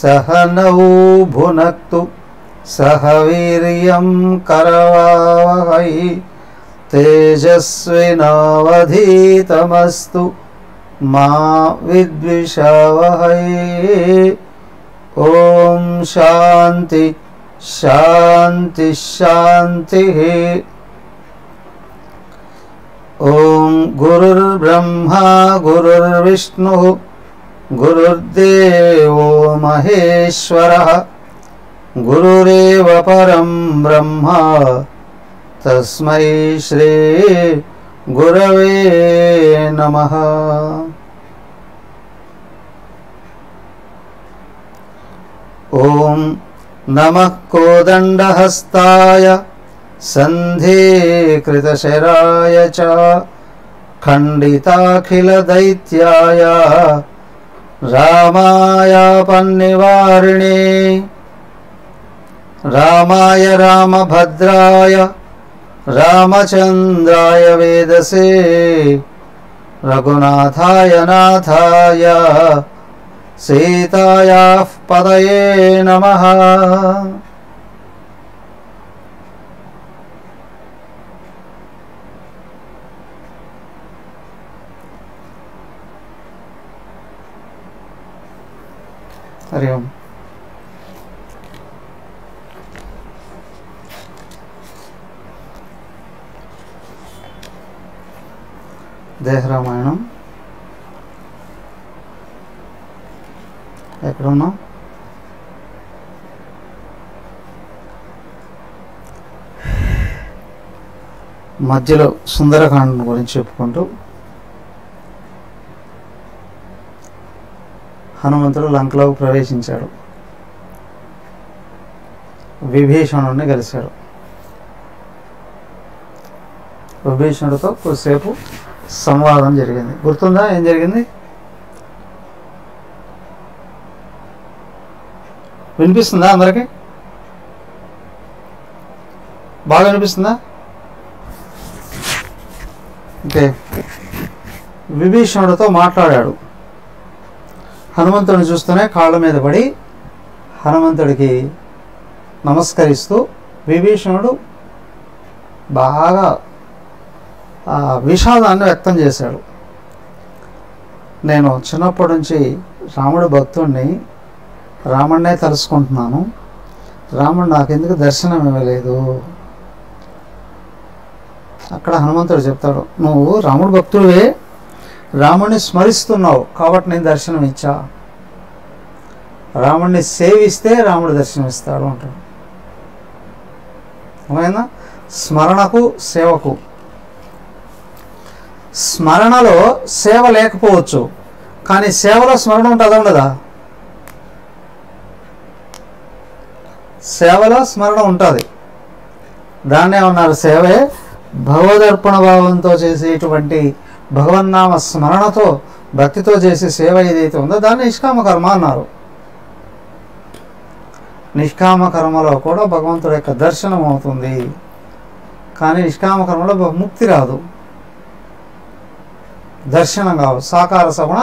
सहनौ भुनक्तु सह वीर्यं करवावहै। तेजस्विनावधीतमस्तु मा विद्विषावहै। ॐ शान्ति शान्ति शान्तिः। ॐ गुरुर्ब्रह्मा गुरुर्विष्णुः गुरुर्देवो महेश्वरः। गुरुरेव परं ब्रह्म। तस्मै श्री गुरवे नमः। ॐ नमः कोदण्डहस्ताय सन्धिकृतशराय च खण्डिताखिलदैत्याय रामायापन्निवारिणे रामाय रामभद्राय रामचन्द्राय वेदसे। रघुनाथाय नाथाय सीतायाः पदये नमः हरि ओम् దేహరామాయణం ఎక్కడున్నాం మధ్యలో సుందరకాండం గురించి చెప్పుకుంటూ హనుమంతుడు లంకలోకి ప్రవేశించాడు. విభీషణుడిని కలిశాడు. విభీషణుడితో కొద్దిసేపు సంవాదం జరిగింది. గుర్తుందా? ఏం జరిగింది? వినిపిస్తుందా అందరికి? బాగా వినిపిస్తుందా? ఓకే. విభీషణుడితో మాట్లాడాడు. హనుమంతుడిని చూస్తూనే కాళ్ళ మీద పడి హనుమంతుడికి నమస్కరిస్తూ విభీషణుడు బాగా ఆ విషాదాన్ని వ్యక్తం చేశాడు. నేను చిన్నప్పటి నుంచి రాముడు భక్తుడిని రాముడినే తలుసుకుంటున్నాను రాముడు నాకెందుకు దర్శనం ఇవ్వలేదు? అక్కడ హనుమంతుడు చెప్తాడు నువ్వు రాముడు భక్తుడివే రాముణ్ణి స్మరిస్తున్నావు కాబట్టి నేను దర్శనం ఇచ్చా. రాముణ్ణి సేవిస్తే రాముడు దర్శనమిస్తాడు అంటాడు. అర్థమైందా? స్మరణకు సేవకు. స్మరణలో సేవ లేకపోవచ్చు కానీ సేవలో స్మరణ ఉంటుందా ఉండదా? సేవలో స్మరణ ఉంటుంది. దాన్నే ఉన్నారు సేవే భగవదర్పణ భావంతో చేసేటువంటి భగవన్నామ స్మరణతో భక్తితో చేసే సేవ ఏదైతే ఉందో దాన్ని నిష్కామ కర్మ అన్నారు. నిష్కామ కర్మలో కూడా భగవంతుడి యొక్క దర్శనం అవుతుంది. కానీ నిష్కామ కర్మలో ముక్తి రాదు. దర్శనం కావు సాకార సగుణ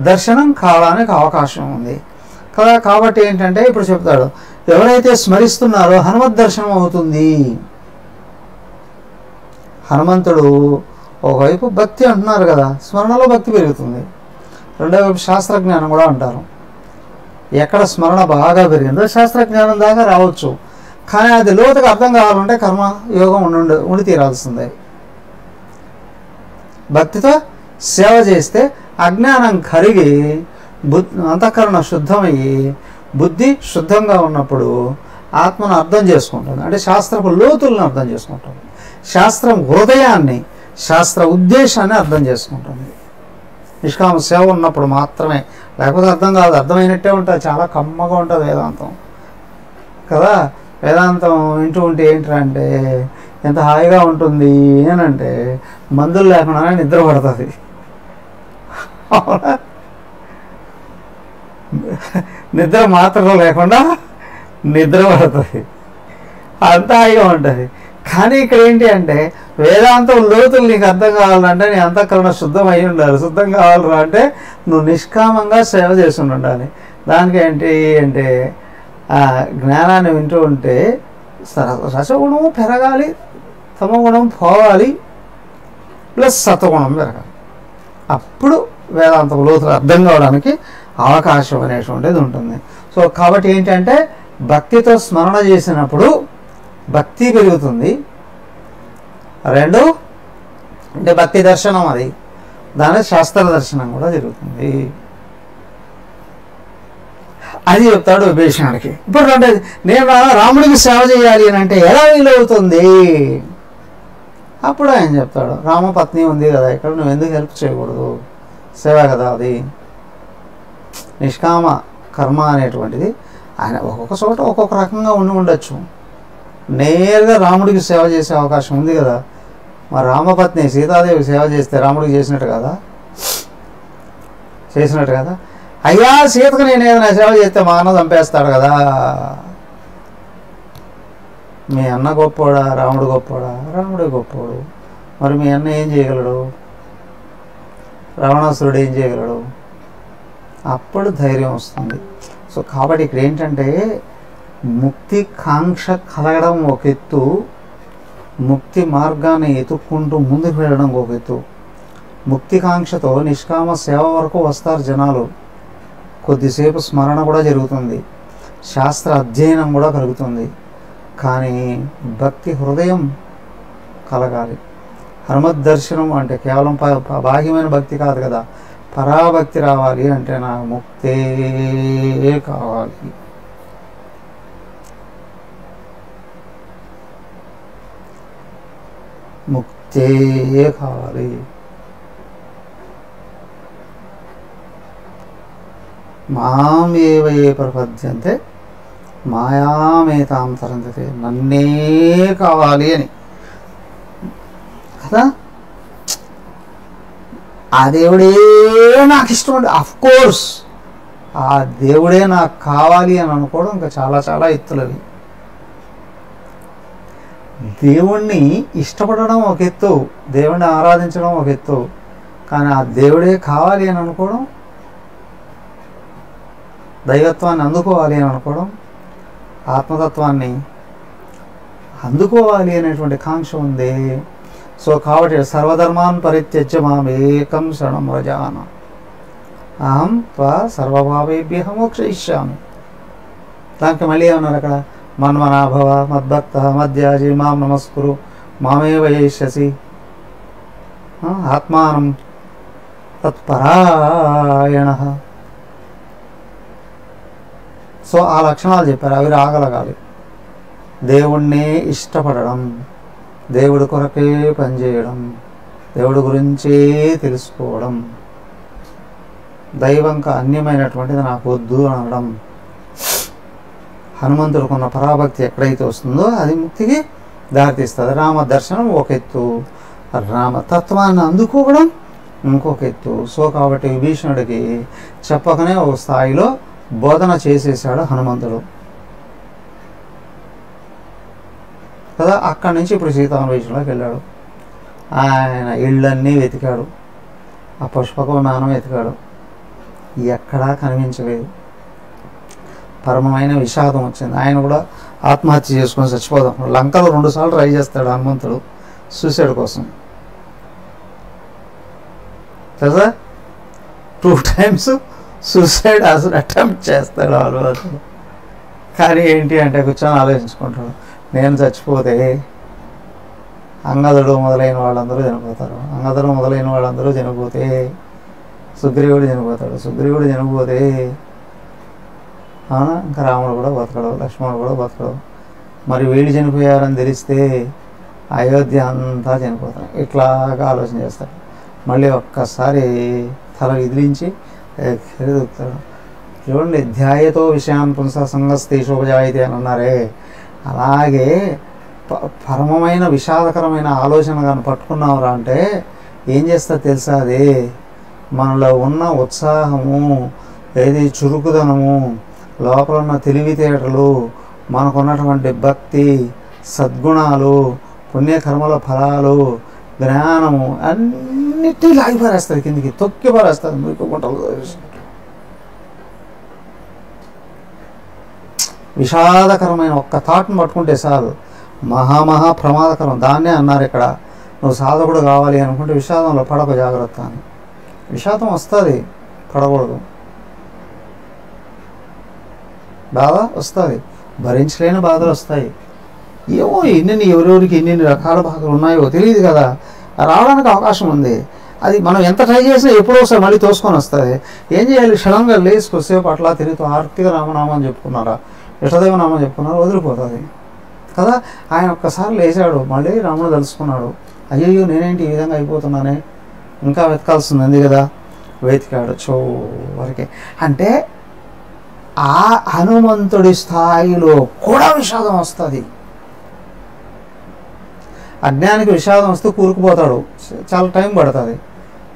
దర్శనం కావడానికి అవకాశం ఉంది. కదా కాబట్టి ఏంటంటే ఇప్పుడు చెప్తాడు ఎవరైతే స్మరిస్తున్నారో హనుమత్ దర్శనం అవుతుంది. హనుమంతుడు ఒకవైపు భక్తి అంటున్నారు కదా స్మరణలో భక్తి పెరుగుతుంది. రెండో వైపు శాస్త్రజ్ఞానం కూడా అంటారు. ఎక్కడ స్మరణ బాగా పెరిగిందో శాస్త్రజ్ఞానం దాకా రావచ్చు. కానీ అది లోతుగా అర్థం కావాలంటే కర్మ యోగం ఉండి ఉండి తీరాల్సిందే. భక్తితో సేవ చేస్తే అజ్ఞానం కరిగి బుద్ధి అంతఃకరణ శుద్ధమయ్యి బుద్ధి శుద్ధంగా ఉన్నప్పుడు ఆత్మను అర్థం చేసుకుంటుంది. అంటే శాస్త్రపు లోతులను అర్థం చేసుకుంటుంది. శాస్త్రం హృదయాన్ని శాస్త్ర ఉద్దేశాన్ని అర్థం చేసుకుంటుంది. నిష్కామ సేవ ఉన్నప్పుడు మాత్రమే. లేకపోతే అర్థం కాదు అర్థమైనట్టే ఉంటుంది. చాలా కమ్మగా ఉంటుంది వేదాంతం. కదా? వేదాంతం వింటూ ఉంటే ఏంటంటే ఎంత హాయిగా ఉంటుంది ఏనంటే మందులు లేకుండానే నిద్ర పడుతుంది. నిద్ర మాత్రలు లేకుండా నిద్ర పడుతుంది. అంత హాయిగా ఉంటుంది. కానీ ఇక్కడ ఏంటి అంటే వేదాంతం లోతులు నీకు అర్థం కావాలంటే నీ అంతఃకరణ శుద్ధం అయి ఉండాలి. శుద్ధం కావాలరా అంటే నువ్వు నిష్కామంగా సేవ చేసి ఉండాలి. దానికి ఏంటి అంటే ఆ జ్ఞానాన్ని వింటూ ఉంటే సర- రసగుణము పెరగాలి తమగుణం పోవాలి ప్లస్ సత్వగుణం పెరగాలి. అప్పుడు వేదాంతం లోతులు అర్థం కావడానికి అవకాశం అనేటువంటిది ఉంటుంది. సో కాబట్టి ఏంటంటే భక్తితో స్మరణ చేసినప్పుడు భక్తి పెరుగుతుంది. రెండు అంటే భక్తి దర్శనం అది. దాని శాస్త్ర దర్శనం కూడా జరుగుతుంది. అది చెప్తాడు విభీషణుడికి. ఇప్పుడు అంటే నేను రాముడికి సేవ చేయాలి అని అంటే ఎలా వీలవుతుంది? అప్పుడు ఆయన చెప్తాడు రామపత్ని ఉంది కదా ఇక్కడ నువ్వు ఎందుకు హెల్ప్ చేయకూడదు? సేవ కదా అది. నిష్కామ కర్మ అనేటువంటిది ఆయన ఒక్కొక్క చోట ఒక్కొక్క రకంగా ఉండి ఉండొచ్చు. నేరుగా రాముడికి సేవ చేసే అవకాశం ఉంది కదా. మరి రామపత్ని సీతాదేవి సేవ చేస్తే రాముడికి చేసినట్టు కదా? చేసినట్టు కదా? అయ్యా సీతకు నేను ఏదైనా సేవ చేస్తే మా అన్న చంపేస్తాడు కదా. మీ అన్న గొప్పోడా? రాముడు గొప్పోడా? రాముడే గొప్పోడు. మరి మీ అన్న ఏం చేయగలడు? రావణాసురుడు ఏం చేయగలడు? అప్పుడు ధైర్యం వస్తుంది. సో కాబట్టి ఇక్కడ ఏంటంటే ముక్తి కాంక్ష కలగడం ఒక ఎత్తు ముక్తి మార్గాన్ని ఎతుక్కుంటూ ముందుకు వెళ్ళడం ఒక ఎత్తు. ముక్తి కాంక్షతో నిష్కామ సేవ వరకు వస్తారు జనాలు. కొద్దిసేపు స్మరణ కూడా జరుగుతుంది. శాస్త్ర అధ్యయనం కూడా కలుగుతుంది. కానీ భక్తి హృదయం కలగాలి. హనుమద్ దర్శనం అంటే కేవలం బాహ్యమైన భక్తి కాదు కదా. పరాభక్తి రావాలి అంటే నాకు ముక్తే కావాలి. ముక్తే కావాలి మాం ఏవయే ప్రపద్యంతే మాయామేతాం తరంతతే నన్నే కావాలి అని. కదా? ఆ దేవుడే నాకు ఇష్టం ఉండే. అఫ్ కోర్స్ ఆ దేవుడే నాకు కావాలి అని అనుకోవడం ఇంకా చాలా చాలా ఎత్తులవి. దేవుణ్ణి ఇష్టపడడం ఒక ఎత్తు దేవుణ్ణి ఆరాధించడం ఒక ఎత్తు. కానీ ఆ దేవుడే కావాలి అని అనుకోవడం దైవత్వాన్ని అందుకోవాలి అని అనుకోవడం ఆత్మతత్వాన్ని అందుకోవాలి అనేటువంటి కాంక్ష ఉంది. సో కాబట్టి సర్వధర్మాన్ పరిత్యజ్య మామేకం శరణం రజాన అహం త్వ సర్వభావేభ్య మోక్షయిష్యామి దానికి మళ్ళీ ఏమన్నారు అక్కడ? మన్మనాభవ మద్భక్త మధ్యాజి మాం నమస్కురు మామే వయేష్యసి ఆత్మానం తత్పరాయణ సో ఆ లక్షణాలు చెప్పారు అవి రాగలగాలి. దేవుణ్ణి ఇష్టపడడం దేవుడి కొరకే పనిచేయడం దేవుడి గురించే తెలుసుకోవడం దైవంక అన్యమైనటువంటిది నాకు వద్దు అనడం హనుమంతుడికున్న పరాభక్తి ఎక్కడైతే వస్తుందో అది ముక్తికి దారితీస్తుంది. రామ దర్శనం ఒక ఎత్తు రామ తత్వాన్ని అందుకోవడం ఇంకొక ఎత్తు. సో కాబట్టి విభీషణుడికి చెప్పకనే ఒక స్థాయిలో బోధన చేసేసాడు హనుమంతుడు. కదా అక్కడి నుంచి ఇప్పుడు సీతాన్వేషణలోకి వెళ్ళాడు. ఆయన ఇళ్ళన్నీ వెతికాడు. ఆ పుష్పక మానం వెతికాడు. ఎక్కడా కనిపించలేదు. పరమమైన విషాదం వచ్చింది. ఆయన కూడా ఆత్మహత్య చేసుకొని చచ్చిపోదాం. లంకలో రెండుసార్లు ట్రై చేస్తాడు హనుమంతుడు సూసైడ్ కోసం. కదా టూ టైమ్స్ సూసైడ్ అసలు అటెంప్ట్ చేస్తాడు హనుమంతుడు. కానీ ఏంటి అంటే కూర్చొని ఆలోచించుకుంటాడు. నేను చచ్చిపోతే అంగదుడు మొదలైన వాళ్ళందరూ చనిపోతారు. అంగదుడు మొదలైన వాళ్ళందరూ చనిపోతే సుగ్రీవుడు చనిపోతాడు. సుగ్రీవుడు చనిపోతే అవునా? ఇంకా రాముడు కూడా బతకడు లక్ష్మణుడు కూడా బతకడు. మరి వీళ్ళు చనిపోయారని తెలిస్తే అయోధ్య అంతా చనిపోతారు. ఇట్లాగా ఆలోచన చేస్తాడు మళ్ళీ ఒక్కసారి తల విదిలించి దొక్కుతాడు చూడండి ధ్యాయతో విషయాన్ని పుంస సంగస్తేషోపజాయితే అని అన్నారే అలాగే ప- పరమమైన విషాదకరమైన ఆలోచన కానీ పట్టుకున్నావురా అంటే ఏం చేస్తా తెలుసా అది? మనలో ఉన్న ఉత్సాహము ఏది చురుకుదనము లోపల ఉన్న తెలివితేటలు మనకున్నటువంటి భక్తి సద్గుణాలు పుణ్యకర్మల ఫలాలు జ్ఞానము అన్నిటి లాగిపారేస్తారు పారేస్తుంది కిందికి తొక్కి మీకు గుంటలు విషాదకరమైన ఒక్క థాట్ని పట్టుకుంటే చాలు. మహామహా ప్రమాదకరం. దాన్నే అన్నారు ఇక్కడ. నువ్వు సాధకుడు కావాలి అనుకుంటే విషాదంలో పడక జాగ్రత్త అని. విషాదం వస్తుంది పడకూడదు. బాధ వస్తుంది భరించలేని బాధలు వస్తాయి. ఏమో ఎన్ని ఎవరెవరికి ఎన్ని రకాల బాధలు ఉన్నాయో తెలియదు కదా. రావడానికి అవకాశం ఉంది. అది మనం ఎంత ట్రై చేసినా ఎప్పుడో ఒకసారి మళ్ళీ తోసుకొని వస్తుంది. ఏం చేయాలి? క్షణంగా లేచి కొద్దిసేపు అట్లా తిరుగుతూ ఆర్తిక రామనామం చెప్పుకున్నారా? ఇష్టదేవ నామం చెప్పుకున్నారా? వదిలిపోతుంది. కదా? ఆయన ఒక్కసారి లేచాడు. మళ్ళీ రాముడు తలుసుకున్నాడు అయ్యయ్యో నేనేంటి ఈ విధంగా అయిపోతున్నానే? ఇంకా వెతకాల్సింది ఉంది కదా? వెతికాడు చో వరకే. అంటే ఆ హనుమంతుడి స్థాయిలో కూడా విషాదం వస్తుంది. అజ్ఞానికి విషాదం వస్తే కూరుకుపోతాడు. చాలా టైం పడుతుంది.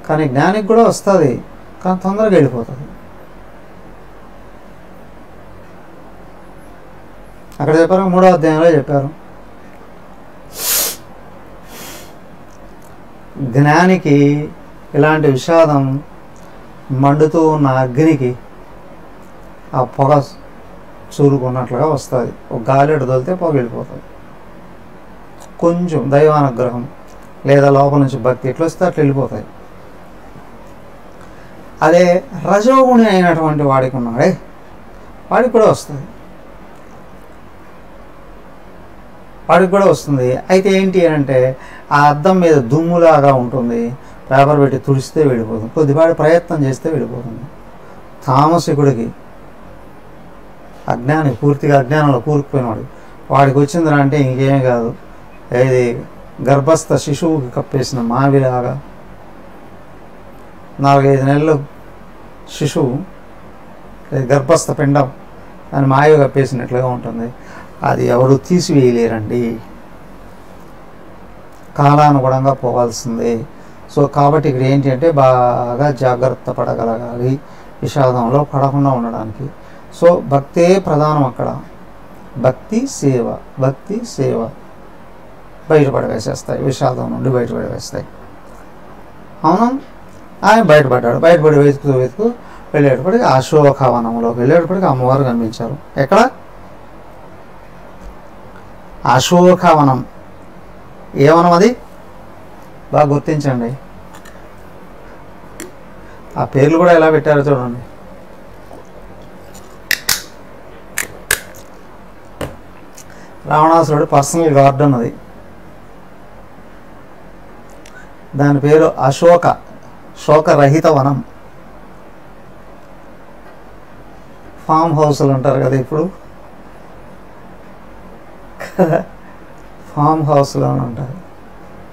కానీ జ్ఞానికి కూడా వస్తుంది. కానీ తొందరగా వెళ్ళిపోతుంది. అక్కడ చెప్పారు మూడో అధ్యాయంలో చెప్పారు. జ్ఞానికి ఇలాంటి విషాదం మండుతూ ఉన్న అగ్నికి ఆ పొగ చూరుకున్నట్లుగా వస్తుంది. ఒక గాలిడు తోలితే పొగ వెళ్ళిపోతుంది. కొంచెం దైవానుగ్రహం లేదా లోపల నుంచి భక్తి ఎట్లా వస్తే అట్లా వెళ్ళిపోతాయి. అదే రజోగుణి అయినటువంటి వాడికి ఉన్నాడే వాడికి కూడా వస్తుంది. వాడికి కూడా వస్తుంది. అయితే ఏంటి అంటే ఆ అద్దం మీద దుమ్ములాగా ఉంటుంది. పేపర్ పెట్టి తుడిస్తే వెళ్ళిపోతుంది. కొద్దిపాటి ప్రయత్నం చేస్తే వెళ్ళిపోతుంది. తామసికుడికి అజ్ఞాని పూర్తిగా అజ్ఞానంలో కూరుకుపోయినాడు వాడికి వచ్చిందిరా అంటే ఇంకేం కాదు. ఇది గర్భస్థ శిశువుకి కప్పేసిన మావిలాగా నాలుగైదు నెలలు శిశువు ఇది గర్భస్థ పిండం అని మాయ కప్పేసినట్లుగా ఉంటుంది. అది ఎవరు తీసివేయలేరండి. కాలానుగుణంగా పోవాల్సిందే. సో కాబట్టి ఇక్కడ ఏంటి అంటే బాగా జాగ్రత్త పడగలగాలి. విషాదంలో పడకుండా ఉండడానికి. సో భక్తే ప్రధానం అక్కడ. భక్తి సేవ భక్తి సేవ. బయటపడవేసేస్తాయి విషాదం నుండి బయటపడవేస్తాయి. అవును? ఆయన బయటపడ్డాడు. బయటపడి వెతుకుతూ వెతుకు వెళ్ళేటప్పటికి అశోకవనంలోకి వెళ్ళేటప్పటికి అమ్మవారు కనిపించారు. ఎక్కడ? అశోకవనం. ఏ వనం అది? బాగా గుర్తించండి. ఆ పేర్లు కూడా ఎలా పెట్టారో చూడండి. రావణాసురుడు పర్సనల్ గార్డెన్ అది. దాని పేరు అశోక శోకరహిత వనం ఫామ్ హౌస్లు అంటారు కదా ఇప్పుడు. ఫామ్ హౌస్లో అని ఉంటారు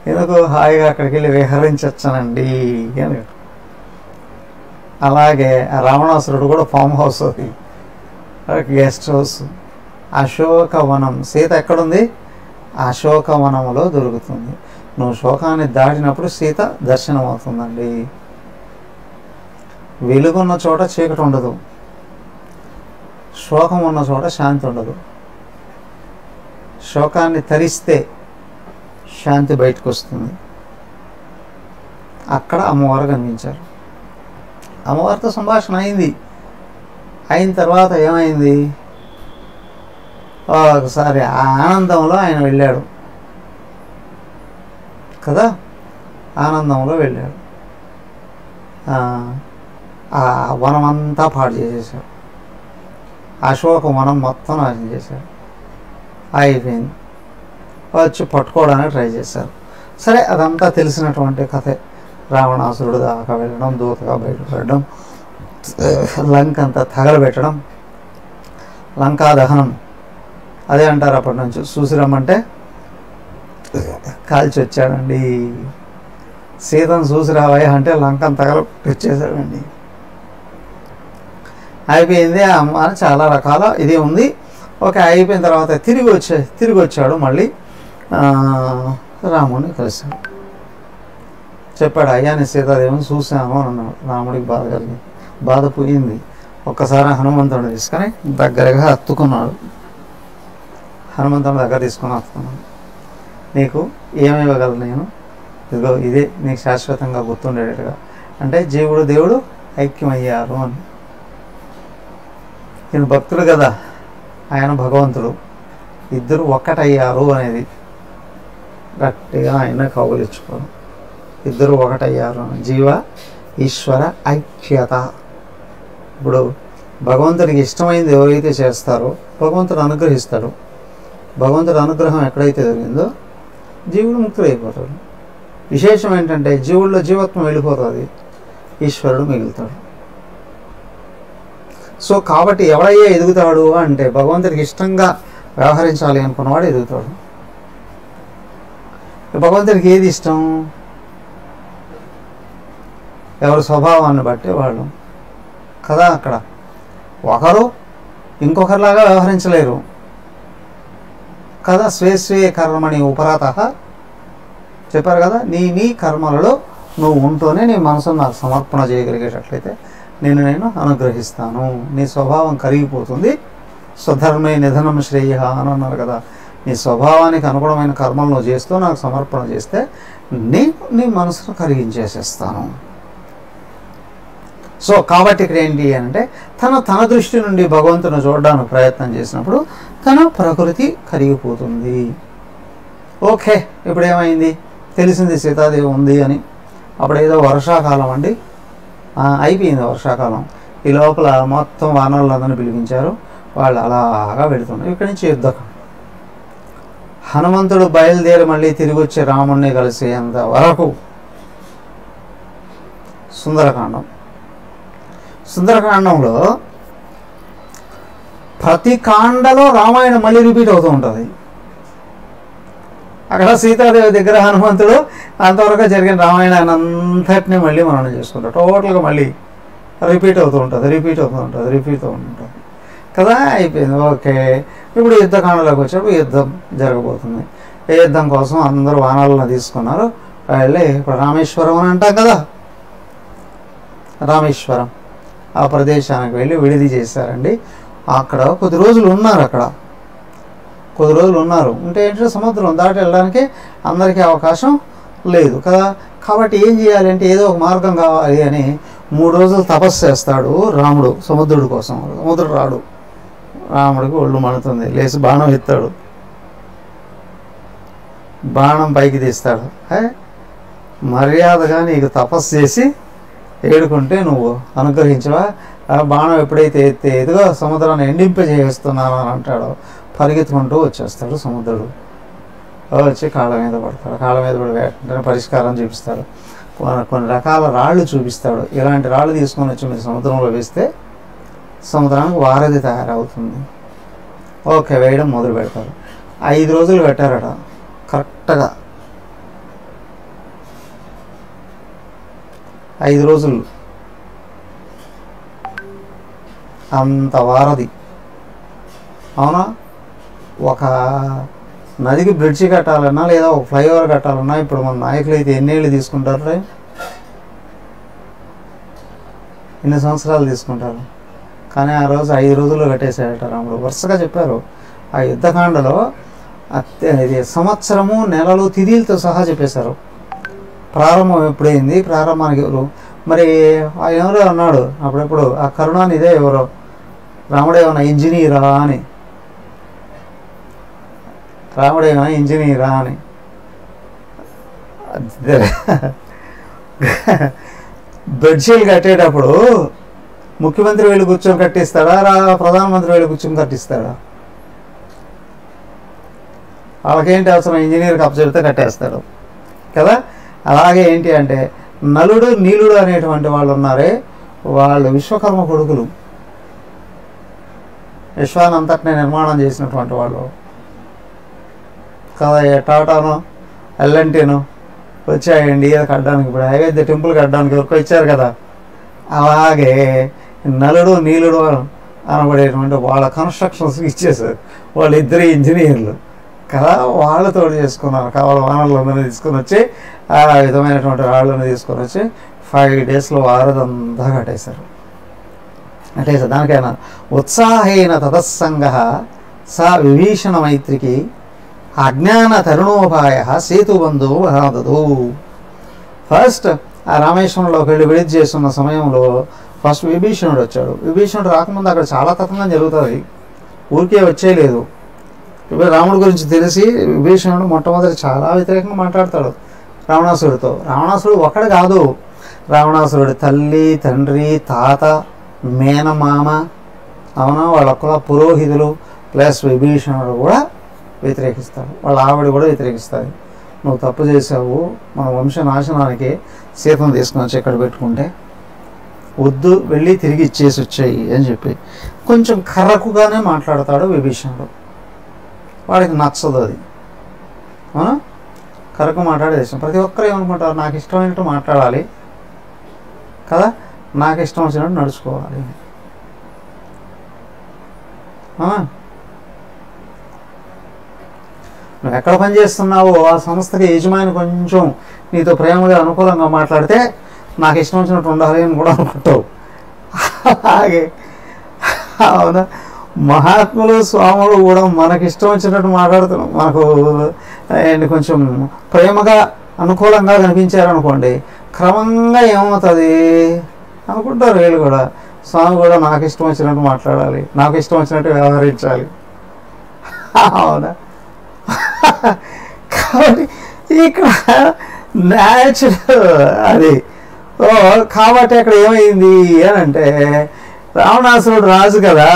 ఎందుకు హాయిగా అక్కడికి వెళ్ళి విహరించవచ్చానండి అని. అలాగే రావణాసురుడు కూడా ఫామ్ హౌస్ అది. Guest house. అశోకవనం. సీత ఎక్కడుంది? అశోకవనంలో దొరుకుతుంది. నువ్వు శోకాన్ని దాటినప్పుడు సీత దర్శనం అవుతుందండి వెలుగున్న చోట చీకటి ఉండదు. శోకం ఉన్న చోట శాంతి ఉండదు. శోకాన్ని తరిస్తే శాంతి బయటకు వస్తుంది అక్కడ అమ్మవారు కనిపించారు అమ్మవారితో సంభాషణ అయింది. అయిన తర్వాత ఏమైంది? ఒకసారి ఆ ఆనందంలో ఆయన వెళ్ళాడు. కదా? ఆనందంలో వెళ్ళాడు. ఆ, ఆ వనం అంతా పాడు చేసేసాడు. అశోక వనం మొత్తం నాశనం చేశాడు. అయిపోయింది. వచ్చి పట్టుకోవడానికి ట్రై చేశారు. సరే అదంతా తెలిసినటువంటి కథే. రావణాసురుడు దాకా వెళ్ళడం దూతగా బయటపడడం లంక అంతా తగలబెట్టడం లంకా దహనం అదే అంటారు అప్పటి నుంచి. చూసిరమ్మంటే కాల్చి వచ్చాడండి సీతను చూసిరావయ్య అంటే లంకను తగల పెట్టేశాడండి అయిపోయింది ఆ అమ్మ అని చాలా రకాల ఇది ఉంది. ఓకే అయిపోయిన తర్వాత తిరిగి వచ్చే తిరిగి వచ్చాడు మళ్ళీ రాముడిని కలిశాడు. చెప్పాడు అయ్యా నేను సీతాదేవిని చూసాము అని అన్నాడు. రాముడికి బాధ కలిగింది. బాధ పోయింది. ఒక్కసారి హనుమంతుడు తీసుకొని దగ్గరగా హత్తుకున్నాడు. హనుమంతుని దగ్గర తీసుకొని వస్తున్నాను. నీకు ఏమివ్వగలను నేను? ఇదిగో ఇదే నీకు శాశ్వతంగా గుర్తుండేటట్టుగా. అంటే జీవుడు దేవుడు ఐక్యమయ్యారు అని. ఈయన భక్తుడు కదా ఆయన భగవంతుడు. ఇద్దరు ఒక్కటయ్యారు అనేది గట్టిగా ఆయన కౌగులించుకోను. ఇద్దరు ఒకటయ్యారు అని. జీవ ఈశ్వర ఐక్యత. ఇప్పుడు భగవంతుడికి ఇష్టమైంది ఎవరైతే చేస్తారో భగవంతుడు అనుగ్రహిస్తాడు. భగవంతుడి అనుగ్రహం ఎక్కడైతే జరిగిందో జీవుడు ముక్తుడైపోతాడు. విశేషం ఏంటంటే జీవుల్లో జీవత్వం వెళ్ళిపోతుంది ఈశ్వరుడు మిగులుతాడు. సో కాబట్టి ఎవడయ్యే ఎదుగుతాడు అంటే భగవంతుడికి ఇష్టంగా వ్యవహరించాలి అనుకున్నవాడు ఎదుగుతాడు. భగవంతుడికి ఏది ఇష్టం? ఎవరి స్వభావాన్ని బట్టి వాళ్ళు. కదా అక్కడ. ఒకరు ఇంకొకరిలాగా వ్యవహరించలేరు. కదా స్వే స్వే కర్మని ఉపరాత. చెప్పారు కదా నీ నీ కర్మలలో నువ్వు ఉంటూనే నీ మనసును నాకు సమర్పణ చేయగలిగేటట్లయితే నేను నేను అనుగ్రహిస్తాను. నీ స్వభావం కరిగిపోతుంది. స్వధర్మే నిధనం శ్రేయ అని అన్నారు కదా. నీ స్వభావానికి అనుగుణమైన కర్మలు నువ్వు చేస్తూ నాకు సమర్పణ చేస్తే నేను నీ మనసును కరిగించేసేస్తాను. సో కాబట్టి ఇక్కడ ఏంటి అంటే తన తన దృష్టి నుండి భగవంతుని చూడడానికి ప్రయత్నం చేసినప్పుడు తన ప్రకృతి కరిగిపోతుంది. ఓకే ఇప్పుడు ఏమైంది? తెలిసింది సీతాదేవి ఉంది అని. అప్పుడు ఏదో వర్షాకాలం అండి. అయిపోయింది వర్షాకాలం. ఈ లోపల మొత్తం వానరులందరినీ పిలిపించారు. వాళ్ళు అలాగా వెళుతున్నారు. ఇక్కడి నుంచి యుద్ధం హనుమంతుడు బయలుదేరి మళ్ళీ తిరిగి వచ్చి రాముణ్ణి కలిసేంత వరకు సుందరకాండం. సుందరకాండంలో ప్రతి కాండలో రామాయణం మళ్ళీ రిపీట్ అవుతూ ఉంటుంది. అక్కడ సీతాదేవి దగ్గర హనుమంతుడు అంతవరకు జరిగిన రామాయణాన్ని అంతటినీ మళ్ళీ మనం చేసుకుంటాం టోటల్గా మళ్ళీ రిపీట్ అవుతూ ఉంటుంది రిపీట్ అవుతూ ఉంటుంది రిపీట్ అవుతూ ఉంటుంది. కదా అయిపోయింది. ఓకే. ఇప్పుడు యుద్ధకాండలోకి వచ్చినప్పుడు యుద్ధం జరగబోతుంది. ఏ యుద్ధం కోసం అందరూ వానరులను తీసుకున్నారు. వెళ్ళి ఇప్పుడు రామేశ్వరం అని అంటాం కదా. రామేశ్వరం. ఆ ప్రదేశానికి వెళ్ళి విడిది చేశారండి. అక్కడ కొద్ది రోజులు ఉన్నారు అక్కడ. కొద్ది రోజులు ఉన్నారు. ఉంటే ఏంటంటే సముద్రం దాటి వెళ్ళడానికి అందరికీ అవకాశం లేదు కదా. కాబట్టి ఏం చేయాలంటే ఏదో ఒక మార్గం కావాలి అని మూడు రోజులు తపస్సు చేస్తాడు రాముడు సముద్రుడి కోసం. సముద్రుడు రాడు. రాముడికి ఒళ్ళు మండుతుంది. లేచి బాణం ఎత్తాడు. బాణం పైకి తీస్తాడు. మర్యాదగా నీకు తపస్సు చేసి ఏడుకుంటే నువ్వు అనుగ్రహించవా? ఆ బాణం ఎప్పుడైతే ఎత్తే ఎదుగో సముద్రాన్ని ఎండింపజేస్తున్నాను అని అంటాడో పరిగెత్తుకుంటూ వచ్చేస్తాడు సముద్రుడు. వచ్చి కాళ్ళ మీద పడతాడు. కాళ్ళ మీద పడి వెంటనే పరిష్కారం చూపిస్తాడు. కొన్ని కొన్ని రకాల రాళ్ళు చూపిస్తాడు. ఇలాంటి రాళ్ళు తీసుకొని వచ్చి మీరు సముద్రంలో వేస్తే సముద్రానికి వారధి తయారవుతుంది. ఓకే వేయడం మొదలు పెడతారు ఐదు రోజులు పెట్టారట కరెక్ట్గా ఐదు రోజులు. అంత వారది. అవునా? ఒక నదికి బ్రిడ్జి కట్టాలన్నా లేదా ఒక ఫ్లైఓవర్ కట్టాలన్నా ఇప్పుడు మన నాయకులు అయితే ఎన్నేళ్ళు తీసుకుంటారు రే? ఎన్ని సంవత్సరాలు తీసుకుంటారు? కానీ ఆ రోజు ఐదు రోజుల్లో కట్టేసాడట రాముడు. వరుసగా చెప్పారు. ఆ యుద్ధకాండలో అత్య- ఇది సంవత్సరము నెలలు తిథిలతో సహా చెప్పేశారు. ప్రారంభం ఎప్పుడైంది? ప్రారంభానికి ఎవరు? మరి ఆ ఎవరో అన్నాడు అప్పుడెప్పుడు? ఆ కరుణాని ఇదే ఎవరో? రాముడు ఏమన్నా ఇంజనీరా అని. రాముడు ఏమన్నా ఇంజనీరా అని. బెడ్షీలు కట్టేటప్పుడు ముఖ్యమంత్రి వెళ్ళి కూర్చొని కట్టిస్తాడా? రా ప్రధానమంత్రి వెళ్ళి కూర్చొని కట్టిస్తాడా? వాళ్ళకేంటి అవసరం? ఇంజనీర్కి అప్పచెబితే కట్టేస్తాడు. కదా? అలాగే ఏంటి అంటే నలుడు నీలుడు అనేటువంటి వాళ్ళు ఉన్నారే వాళ్ళు విశ్వకర్మ కొడుకులు. విశ్వానంతటిని నిర్మాణం చేసినటువంటి వాళ్ళు. కదా టాటాను ఎల్ఎన్టీను వచ్చాయండి ఇది కట్టడానికి ఇప్పుడు హైవేద్య టెంపుల్ కట్టడానికి ఎవరికో ఇచ్చారు కదా. అలాగే నలుడు నీలుడు అనబడేటువంటి వాళ్ళ కన్స్ట్రక్షన్స్ ఇచ్చేసారు వాళ్ళిద్దరు ఇంజనీర్లు. కదా వాళ్ళతో చేసుకున్నారు కావాలి వానర్లందరినీ తీసుకొని వచ్చి ఆ విధమైనటువంటి రాళ్ళని తీసుకొని వచ్చి ఫైవ్ డేస్లో వారదంతా కట్టేశారు. కట్టేశారు. దానికైనా ఉత్సాహైన తతస్సంగ స విభీషణ మైత్రికి అజ్ఞాన తరుణోపాయ సేతుబంధు వహాదదు ఫస్ట్ ఆ రామేశ్వరంలోకి వెళ్ళి విడిది చేస్తున్న సమయంలో ఫస్ట్ విభీషణుడు వచ్చాడు. విభీషణుడు రాకముందు అక్కడ చాలా తతంగం జరుగుతుంది. ఊరికే వచ్చేయలేదు. రాముడి గురించి తెలిసి విభీషణుడు మొట్టమొదటి చాలా వ్యతిరేకంగా మాట్లాడతాడు రావణాసురుడితో. రావణాసురుడు ఒక్కడు కాదు. రావణాసురుడి తల్లి తండ్రి తాత మేనమామ అవునా? వాళ్ళ కుల పురోహితులు ప్లస్ విభీషణుడు కూడా వ్యతిరేకిస్తాడు. వాళ్ళ ఆవిడ కూడా వ్యతిరేకిస్తుంది. నువ్వు తప్పు చేసావు మన వంశ నాశనానికి సీతను తీసుకుని వచ్చి ఇక్కడ పెట్టుకుంటే వద్దు వెళ్ళి తిరిగి ఇచ్చేసి వచ్చాయి అని చెప్పి కొంచెం కర్రకుగానే మాట్లాడతాడు విభీషణుడు. వాడికి నచ్చదు అది. అవునా కరకు మాట్లాడే ఇష్టం ప్రతి ఒక్కరు ఏమనుకుంటారు? నాకు ఇష్టమైనట్టు మాట్లాడాలి. కదా? నాకు ఇష్టం వచ్చినట్టు నడుచుకోవాలి. నువ్వు ఎక్కడ పని చేస్తున్నావో ఆ సంస్థకి యజమాని కొంచెం నీతో ప్రేమగా అనుకూలంగా మాట్లాడితే నాకు ఇష్టం వచ్చినట్టు ఉండాలి అని కూడా అనుకుంటావు. అలాగే. అవునా? మహాత్ములు స్వాములు కూడా మనకి ఇష్టం వచ్చినట్టు మాట్లాడుతున్నాం మనకు ఆయన కొంచెం ప్రేమగా అనుకూలంగా కనిపించారనుకోండి క్రమంగా ఏమవుతుంది? అనుకుంటారు వీళ్ళు కూడా. స్వామి కూడా నాకు ఇష్టం వచ్చినట్టు మాట్లాడాలి నాకు ఇష్టం వచ్చినట్టు వ్యవహరించాలి. అవునా? కాబట్టి ఇక్కడ న్యాచురల్ అది. ఓ కాబట్టి అక్కడ ఏమైంది అని అంటే రావణాసురుడు రాజు కదా.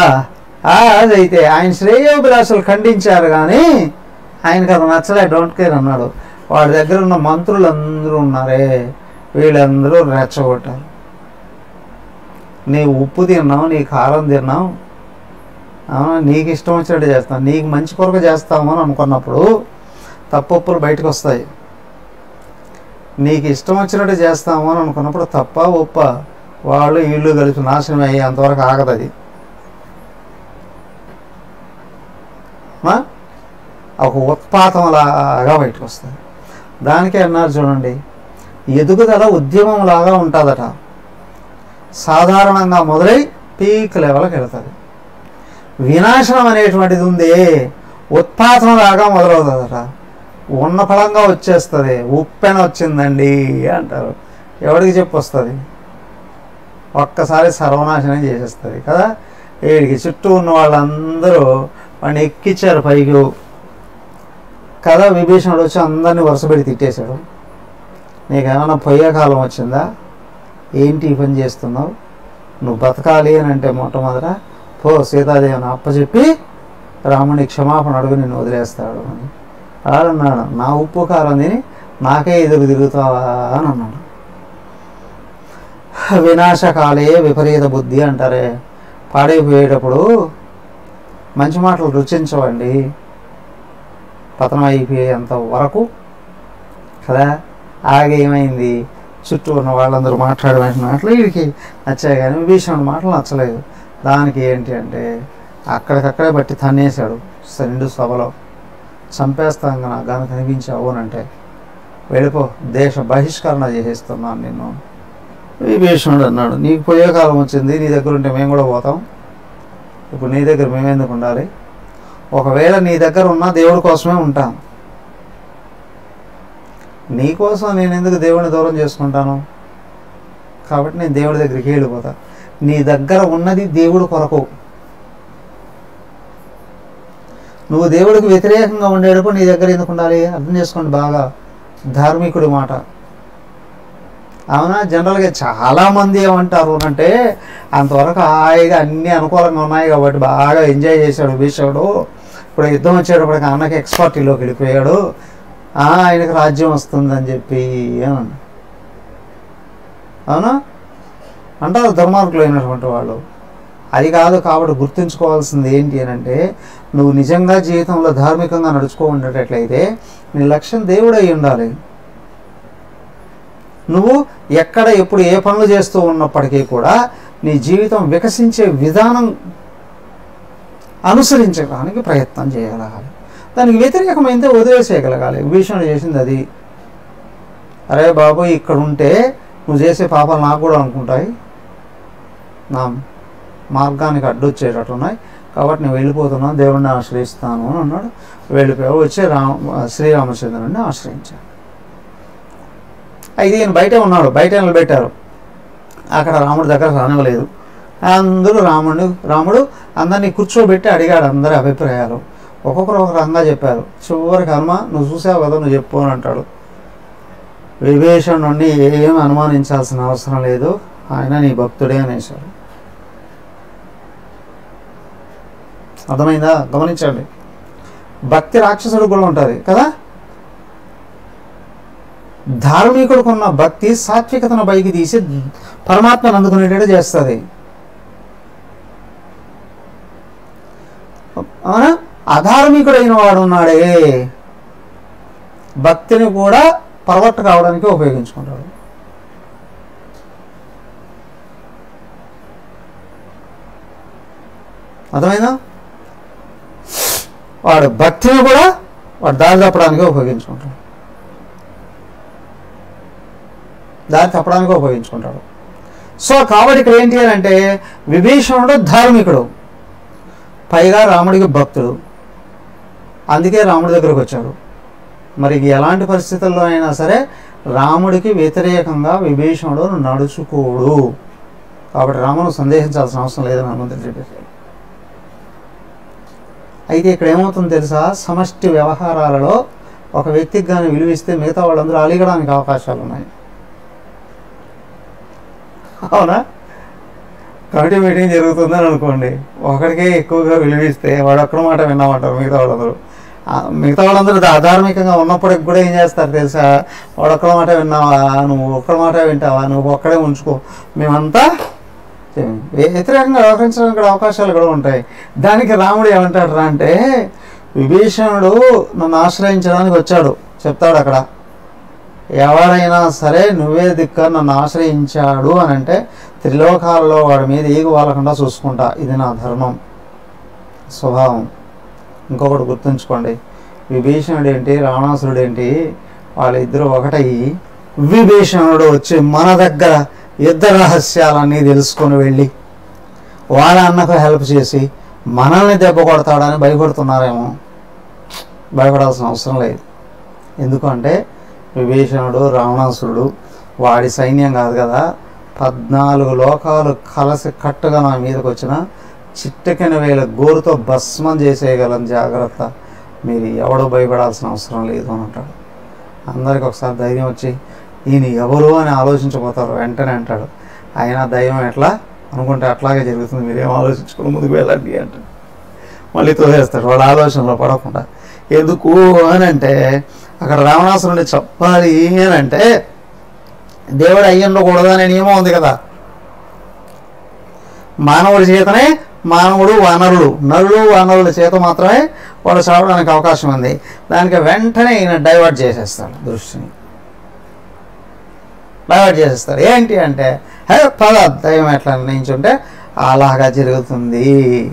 అదైతే. ఆయన శ్రేయోభిలాషలు ఖండించారు కానీ ఆయనకు అది నచ్చలే. డోంట్ కేర్ అన్నాడు. వాడి దగ్గర ఉన్న మంత్రులు అందరూ ఉన్నారే. వీళ్ళందరూ రెచ్చగొట్టారు. నీ ఉప్పు తిన్నావు నీ కారం తిన్నావు. నీకు ఇష్టం వచ్చినట్టు చేస్తాం నీకు మంచి కొరకు చేస్తాము అని అనుకున్నప్పుడు తప్పొప్పులు బయటకు వస్తాయి. నీకు ఇష్టం వచ్చినట్టు చేస్తాము అని అనుకున్నప్పుడు తప్ప ఒప్ప. వాళ్ళు వీళ్ళు కలిసి నాశనం అయ్యేంతవరకు ఆగదు అది ఒక ఉత్పాతంలాగా బయటకు వస్తుంది. దానికే అన్నారు చూడండి ఎదుగుదల ఉద్యమం లాగా ఉంటుందట. సాధారణంగా మొదలై పీక్ లెవెల్కి వెళ్తుంది. వినాశనం అనేటువంటిది ఉంది ఉత్పాతంలాగా మొదలవుతుందట. ఉన్న ఫలంగా వచ్చేస్తుంది ఉప్పెన వచ్చిందండి అంటారు. ఎవరికి చెప్పు వస్తుంది? ఒక్కసారి సర్వనాశనం చేసేస్తుంది కదా. వీడికి చుట్టూ ఉన్న వాళ్ళందరూ వాడిని ఎక్కిచ్చారు పైకి. కదా విభీషణుడు వచ్చి అందరినీ వరుసపెట్టి తిట్టేశాడు. నీకేమైనా పొయ్యే కాలం వచ్చిందా? ఏంటి ఈ పని చేస్తున్నావు? నువ్వు బతకాలి అని అంటే మొట్టమొదట పో సీతాదేవిని అప్పచెప్పి రాముని క్షమాపణ అడుగు నిన్ను వదిలేస్తాడు అని. ఆడన్నాడు నా ఉప్పు కారం తిని నాకే ఎదురు తిరుగుతావా అని అన్నాడు. వినాశకాలే విపరీత బుద్ధి అంటారే. పాడైపోయేటప్పుడు మంచి మాటలు రుచించవండి. పతనం అయిపోయేంత వరకు కదా? ఆగే ఏమైంది? చుట్టూ ఉన్న వాళ్ళందరూ మాట్లాడవలసిన మాటలు వీడికి నచ్చాయి కానీ విభీషణుడు మాటలు నచ్చలేదు. దానికి ఏంటి అంటే అక్కడికక్కడే బట్టి తన్నేశాడు నిండు సభలో. చంపేస్తాం నాకు కానీ కనిపించావు అని అంటే వెళ్ళిపో దేశ బహిష్కరణ చేసేస్తున్నాను నిన్ను. విభీషణుడు అన్నాడు నీకు పోయే కాలం వచ్చింది నీ దగ్గర ఉంటే మేము కూడా పోతాం. ఇప్పుడు నీ దగ్గర మేమెందుకు ఉండాలి? ఒకవేళ నీ దగ్గర ఉన్న దేవుడి కోసమే ఉంటాం. నీకోసం నేను ఎందుకు దేవుడిని దూరం చేసుకుంటాను? కాబట్టి నేను దేవుడి దగ్గరికి వెళ్ళిపోతా. నీ దగ్గర ఉన్నది దేవుడి కొరకు. నువ్వు దేవుడికి వ్యతిరేకంగా ఉండేటప్పుడు నీ దగ్గర ఎందుకు ఉండాలి? అర్థం చేసుకోండి బాగా. ధార్మికుడి మాట. అవునా? జనరల్గా చాలామంది ఏమంటారు అంటే అంతవరకు హాయిగా అన్నీ అనుకూలంగా ఉన్నాయి కాబట్టి బాగా ఎంజాయ్ చేశాడు భీషణుడు ఇప్పుడు యుద్ధం వచ్చేటప్పటికి అన్నకి ఎక్స్పర్టీలోకి వెళ్ళిపోయాడు. ఆయనకు రాజ్యం వస్తుందని చెప్పి అని అవునా? అంటారు దుర్మార్గులు అయినటువంటి వాళ్ళు. అది కాదు కాబట్టి గుర్తుంచుకోవాల్సింది ఏంటి అని అంటే నువ్వు నిజంగా జీవితంలో ధార్మికంగా నడుచుకో ఉండేటట్లయితే నీ లక్ష్యం దేవుడు అయి ఉండాలి. నువ్వు ఎక్కడ ఎప్పుడు ఏ పనులు చేస్తూ ఉన్నప్పటికీ కూడా నీ జీవితం వికసించే విధానం అనుసరించడానికి ప్రయత్నం చేయగలగాలి దానికి వ్యతిరేకమైతే వదిలేసేయగలగాలి. విభీషణుడు చేసింది అది. అరే బాబు ఇక్కడ ఉంటే నువ్వు చేసే పాపాలు నాకు కూడా అనుకుంటాయి. నా మార్గానికి అడ్డొచ్చేటట్టున్నాయి కాబట్టి నేను వెళ్ళిపోతున్నాను దేవుడిని ఆశ్రయిస్తాను అని అన్నాడు. వెళ్ళిపోయావు వచ్చి రామ శ్రీరామచంద్రుడిని ఆశ్రయించాను అయితే ఈయన బయటే ఉన్నాడు బయట నిలబెట్టారు. అక్కడ రాముడి దగ్గర రానివ్వలేదు. అందరూ రాముడు రాముడు అందరినీ కూర్చోబెట్టి అడిగాడు అందరి అభిప్రాయాలు. ఒక్కొక్కరు ఒక రంగా చెప్పారు. చివరికి హనుమ నువ్వు చూసావు కదా నువ్వు చెప్పు అని అంటాడు. విభీషణుడిని ఏం అనుమానించాల్సిన అవసరం లేదు ఆయన నీ భక్తుడే అనేసాడు అర్థమైందా? గమనించండి. భక్తి రాక్షసుడు కూడా ఉంటుంది కదా? ధార్మికుడికి ఉన్న భక్తి సాత్వికతను పైకి తీసి పరమాత్మను అందుకునేటట్టు చేస్తుంది. అవునా? అధార్మికుడైన వాడు ఉన్నాడే భక్తిని కూడా పరవట్టు కావడానికి ఉపయోగించుకుంటాడు. అర్థమైందా? వాడు భక్తిని కూడా వాడు దారి తప్పడానికి ఉపయోగించుకుంటాడు. దారి తప్పడానికి ఉపయోగించుకుంటాడు. సో కాబట్టి ఇక్కడ ఏంటి అని అంటే విభీషణుడు ధార్మికుడు. పైగా రాముడికి భక్తుడు. అందుకే రాముడి దగ్గరకు వచ్చాడు. మరి ఎలాంటి పరిస్థితుల్లో అయినా సరే రాముడికి వ్యతిరేకంగా విభీషణుడు నడుచుకోడు. కాబట్టి రామును సందేహించాల్సిన అవసరం లేదని హనుమంతుడు చెప్పేసి అయితే ఇక్కడ ఏమవుతుందో తెలుసా? సమష్టి వ్యవహారాలలో ఒక వ్యక్తికి కానీ విలువిస్తే మిగతా వాళ్ళందరూ అలిగడానికి అవకాశాలు ఉన్నాయి అవునా? కమిటీ మీటింగ్ జరుగుతుందని అనుకోండి. ఒకరికే ఎక్కువగా విలువిస్తే వాడు ఒక్కడ మాట విన్నామంటారు మిగతా వాళ్ళందరూ. ఆ, మిగతా వాళ్ళందరూ అధార్మికంగా ఉన్నప్పటికి కూడా ఏం చేస్తారు తెలుసా? వాడు ఒక్కడ మాట విన్నావా? నువ్వు ఒక్కడ మాట వింటావా? నువ్వు ఒక్కడే ఉంచుకో. మేమంతా వ్యతిరేకంగా వ్యవహరించడానికి కూడా అవకాశాలు కూడా ఉంటాయి. దానికి రాముడు ఏమంటాడు రా అంటే విభీషణుడు నన్ను ఆశ్రయించడానికి వచ్చాడు. చెప్తాడు అక్కడ. ఎవరైనా సరే నువ్వే దిక్క నన్ను ఆశ్రయించాడు అని అంటే త్రిలోకాలలో వాడి మీద ఈగు వాలకుండా చూసుకుంటా. ఇది నా ధర్మం. స్వభావం. ఇంకొకటి గుర్తుంచుకోండి. విభీషణుడు ఏంటి రావణాసురుడు ఏంటి వాళ్ళిద్దరూ ఒకటయ్యి విభీషణుడు వచ్చి మన దగ్గర యుద్ధ రహస్యాలన్నీ తెలుసుకొని వెళ్ళి వాళ్ళ అన్నకు హెల్ప్ చేసి మనల్ని దెబ్బ కొడతాడని భయపడుతున్నారేమో. భయపడాల్సిన అవసరం లేదు. ఎందుకంటే విభీషణుడు రావణాసురుడు వాడి సైన్యం కాదు కదా. పద్నాలుగు లోకాలు కలసి కట్టుగా నా మీదకి వచ్చిన చిట్టకిన వేల గోరుతో భస్మం చేసేయగలం జాగ్రత్త. మీరు ఎవడో భయపడాల్సిన అవసరం లేదు అని అంటాడు అందరికి ఒకసారి ధైర్యం వచ్చి ఈయన ఎవరు? అని ఆలోచించబోతారు. వెంటనే అంటాడు అయినా దైవం ఎట్లా? అనుకుంటే అట్లాగే జరుగుతుంది. మీరేం ఆలోచించుకుని ముందుకు వెళ్ళండి అంటాడు. మళ్ళీ తోసేస్తాడు వాళ్ళ ఆలోచనలో పడకుండా ఎందుకు? అని అంటే అక్కడ రావణాసురుని చెప్పాలి అని అంటే దేవుడు అయ్యి ఉండకూడదు అనే నియమం ఉంది కదా. మానవుడి చేతనే మానవుడు వనరుడు. నరుడు వనరుల చేత మాత్రమే వాడు చావడానికి అవకాశం ఉంది. దానికి వెంటనే ఈయన డైవర్ట్ చేసేస్తాడు దృష్టిని. డైవర్ట్ చేసేస్తాడు. ఏంటి అంటే హే పద దైవం ఎట్లా నిర్ణయించుంటే అలాగా జరుగుతుంది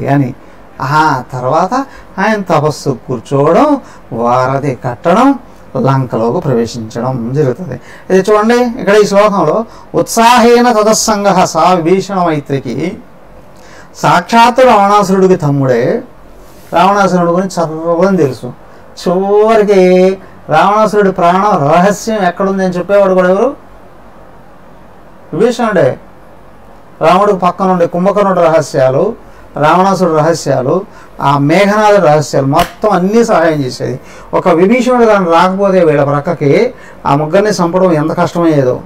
అని. ఆ తర్వాత ఆయన తపస్సు కూర్చోవడం వారధి కట్టడం లంకలోకి ప్రవేశించడం జరుగుతుంది. ఇది చూడండి ఇక్కడ ఈ శ్లోకంలో ఉత్సాహేన తదస్సంగ సా విభీషణ మైత్రికి సాక్షాత్తు రావణాసురుడికి తమ్ముడే. రావణాసురుడు గురించి చదవని తెలుసు. చివరికి రావణాసురుడి ప్రాణం రహస్యం ఎక్కడుంది అని చెప్పేవాడు కూడా ఎవరు? విభీషణుడే. రాముడికి పక్కనుండే కుంభకర్ణుడి రహస్యాలు రావణాసుడు రహస్యాలు ఆ మేఘనాథ రహస్యాలు మొత్తం అన్నీ సహాయం చేసేది. ఒక విభీషణుడు కానీ రాకపోతే వీళ్ళ ప్రక్కకి ఆ ముగ్గురిని చంపడం ఎంత కష్టమయ్యేదో.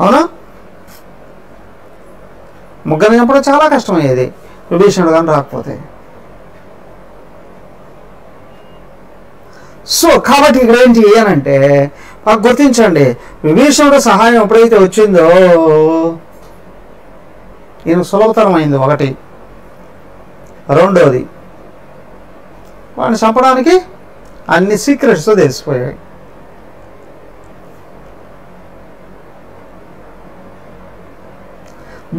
అవునా? ముగ్గురిని చంపడం చాలా కష్టమయ్యేది. విభీషణుడు కానీ రాకపోతే. సో కాబట్టి ఇక్కడ ఏంటి అనంటే గుర్తించండి విభీషణుడు సహాయం ఎప్పుడైతే వచ్చిందో ఇది సులభతరమైంది ఒకటి. రెండవది వాడిని చంపడానికి అన్ని సీక్రెట్స్ తెలిసిపోయాయి.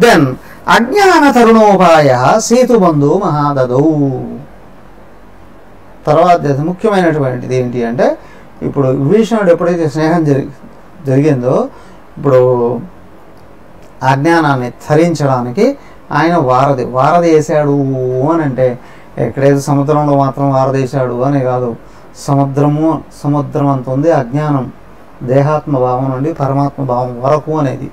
దెన్ అజ్ఞాన తరుణోపాయ సేతుబంధు మహాదదౌ. తర్వాత ముఖ్యమైనటువంటిది ఏంటి అంటే ఇప్పుడు విభీషణుడు ఎప్పుడైతే స్నేహం జరిగి జరిగిందో ఇప్పుడు అజ్ఞానాన్ని ధరించడానికి ఆయన వారధి వారధి వేసాడు అని అంటే ఎక్కడైతే సముద్రంలో మాత్రం వారధి అని కాదు. సముద్రము సముద్రం అంత ఉంది అజ్ఞానం దేహాత్మ భావం నుండి పరమాత్మ భావం వరకు అనేది.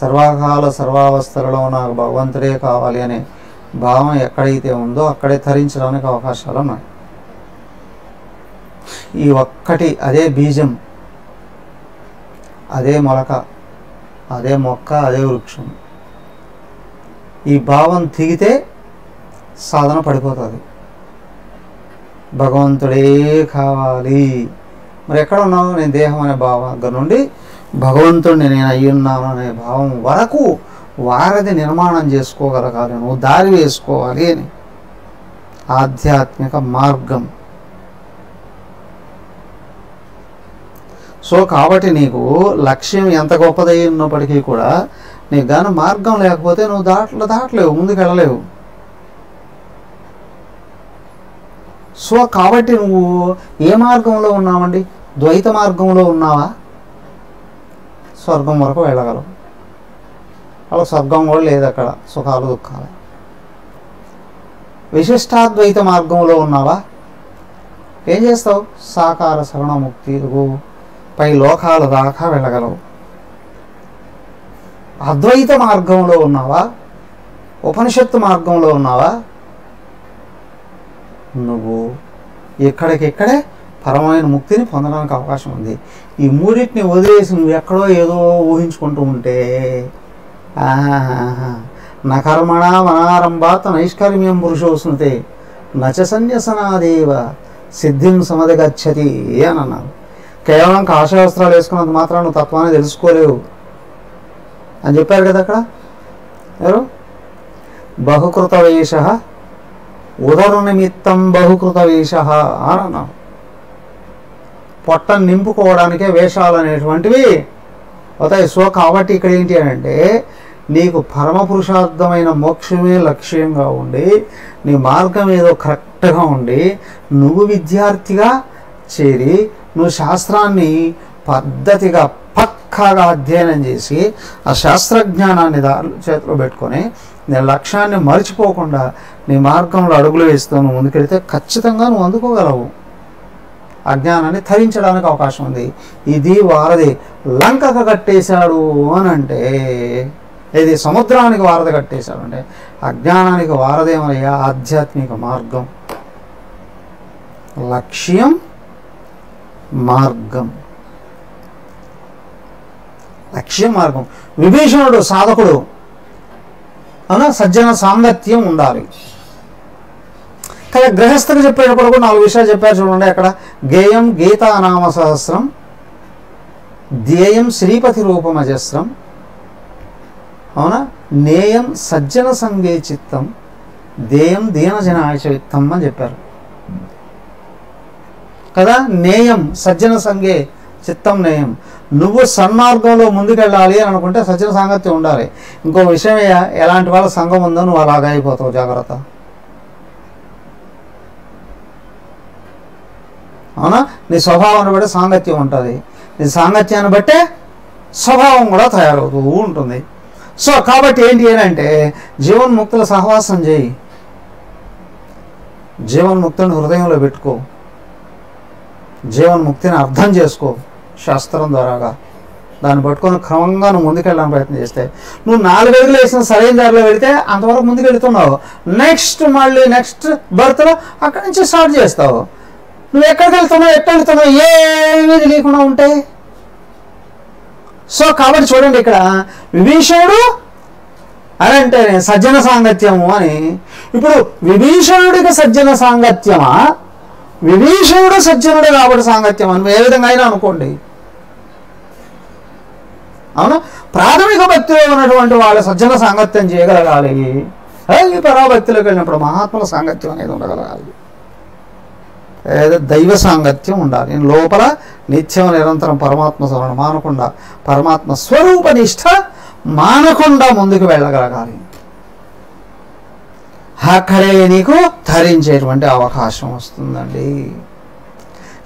సర్వాకాల సర్వావస్థలలో నాకు భగవంతుడే కావాలి అనే భావం ఎక్కడైతే ఉందో అక్కడే ధరించడానికి అవకాశాలు ఉన్నాయి. ఈ ఒక్కటి అదే బీజం అదే మొలక అదే మొక్క అదే వృక్షం. ఈ భావం దిగితే సాధన పడిపోతుంది. భగవంతుడే కావాలి. మరి ఎక్కడ ఉన్నావు? నేను దేహం అనే భావం దగ్గర నుండి భగవంతుడిని నేను అయ్యున్నాను అనే భావం వరకు వారధి నిర్మాణం చేసుకోగలగాలి. నువ్వు దారి వేసుకోవాలి అని ఆధ్యాత్మిక మార్గం. సో కాబట్టి నీకు లక్ష్యం ఎంత గొప్పదై ఉన్నప్పటికీ కూడా నీకు గాను మార్గం లేకపోతే నువ్వు దాంట్లో దాటలేవు ముందుకు వెళ్ళలేవు సో కాబట్టి నువ్వు ఏ మార్గంలో ఉన్నావండి? ద్వైత మార్గంలో ఉన్నావా? స్వర్గం వరకు వెళ్ళగలవు. అలా స్వర్గం కూడా లేదు అక్కడ సుఖాలు దుఃఖాలు. విశిష్టాద్వైత మార్గంలో ఉన్నావా? ఏం చేస్తావు? సాకార శరణముక్తి ఇదిగో పై లోకాల దాకా వెళ్ళగలవు. అద్వైత మార్గంలో ఉన్నావా? ఉపనిషత్తు మార్గంలో ఉన్నావా? నువ్వు ఎక్కడికెక్కడే పరమైన ముక్తిని పొందడానికి అవకాశం ఉంది. ఈ మూడింటిని వదిలేసి నువ్వు ఎక్కడో ఏదో ఊహించుకుంటూ ఉంటే నకర్మణ మనారంభాత్ నైష్కర్మ్యం పురుషోస్నుతే నచ సన్యసనాదేవ. సిద్ధిం సమదగచ్చతి అని అన్నారు కేవలం కాషాయవస్త్రాలు వేసుకున్నంత మాత్రం నువ్వు తత్వాన్ని తెలుసుకోలేవు. అని చెప్పారు కదా అక్కడ? ఎవరు? బహుకృత వేష ఉదర నిమిత్తం బహుకృత వేష అని అన్నారు పొట్టను నింపుకోవడానికే వేషాలు అనేటువంటివి అవుతాయి. సో కాబట్టి ఇక్కడ ఏంటి అని అంటే నీకు పరమపురుషార్థమైన మోక్షమే లక్ష్యంగా ఉండి నీ మార్గం ఏదో కరెక్ట్గా ఉండి నువ్వు విద్యార్థిగా చేరి నువ్వు శాస్త్రాన్ని పద్ధతిగా పక్కాగా అధ్యయనం చేసి ఆ శాస్త్రజ్ఞానాన్ని దాని చేతిలో పెట్టుకొని నీ లక్ష్యాన్ని మర్చిపోకుండా నీ మార్గంలో అడుగులు వేస్తూ నువ్వు ముందుకెళ్తే ఖచ్చితంగా నువ్వు అందుకోగలవు. అజ్ఞానాన్ని ధరించడానికి అవకాశం ఉంది. ఇది వారధి లంకక కట్టేశాడు అని అంటే ఇది సముద్రానికి వారధి కట్టేశాడు అంటే అజ్ఞానానికి వారదేమయ్యా ఆధ్యాత్మిక మార్గం. లక్ష్యం మార్గం. లక్ష్యం మార్గం. విభీషణుడు సాధకుడు. అవునా? సజ్జన సాంగత్యం ఉండాలి. కదా గ్రహస్థకు చెప్పేటప్పుడు కూడా నాలుగు విషయాలు చెప్పారు చూడండి అక్కడ. గేయం గీతానామ సహస్రం ధ్యేయం శ్రీపతి రూపమజస్రం అవునా? నేయం సజ్జన సంగే చిత్తం దేయం దీనజన ఆశవిత్తం అని చెప్పారు. కదా? నేయం సజ్జన సంఘే చిత్తం నేయం. నువ్వు సన్మార్గంలో ముందుకెళ్ళాలి అని అనుకుంటే సజ్జన సాంగత్యం ఉండాలి. ఇంకో విషయం ఎలాంటి వాళ్ళ సంఘం ఉందో నువ్వు అలాగా అయిపోతావు జాగ్రత్త. అవునా? నీ స్వభావాన్ని బట్టి సాంగత్యం ఉంటుంది. నీ సాంగత్యాన్ని బట్టే స్వభావం కూడా తయారవుతూ ఉంటుంది. సో కాబట్టి ఏంటి అంటే జీవన్ముక్తుల సహవాసం చేయి. జీవన్ముక్తుని హృదయంలో పెట్టుకో. జీవన్ముక్తిని అర్థం చేసుకో శాస్త్రం ద్వారాగా. దాన్ని పట్టుకొని క్రమంగా నువ్వు ముందుకెళ్ళడానికి ప్రయత్నం చేస్తే. నువ్వు నాలుగు వేసిన సరైన దారిలో వెళితే అంతవరకు ముందుకు వెళుతున్నావు. నెక్స్ట్ మళ్ళీ నెక్స్ట్ బర్త్లో అక్కడి నుంచి స్టార్ట్ చేస్తావు. నువ్వు ఎక్కడికి వెళ్తున్నావు ఎక్కడ వెళ్తున్నావు ఏమీ తెలియకుండా ఉంటాయి. సో కాబట్టి చూడండి ఇక్కడ విభీషణుడు అని సజ్జన సాంగత్యము అని. ఇప్పుడు విభీషణుడికి సజ్జన సాంగత్యమా? విభీషణుడు సజ్జనుడు కాబట్టి సాంగత్యం అని ఏ విధంగా అయినా అనుకోండి. అవునా? ప్రాథమిక భక్తిలో ఉన్నటువంటి వాళ్ళ సజ్జన సాంగత్యం చేయగలగాలి. ఈ పరాభక్తిలోకి వెళ్ళినప్పుడు మహాత్ముల సాంగత్యం అనేది ఉండగలగాలి. ఏదో దైవ సాంగత్యం ఉండాలి. లోపల నిత్యం నిరంతరం పరమాత్మ స్మరణ మానకుండా పరమాత్మ స్వరూప నిష్ఠ మానకుండా ముందుకు వెళ్ళగలగాలి. అక్కడే నీకు ధరించేటువంటి అవకాశం వస్తుందండి.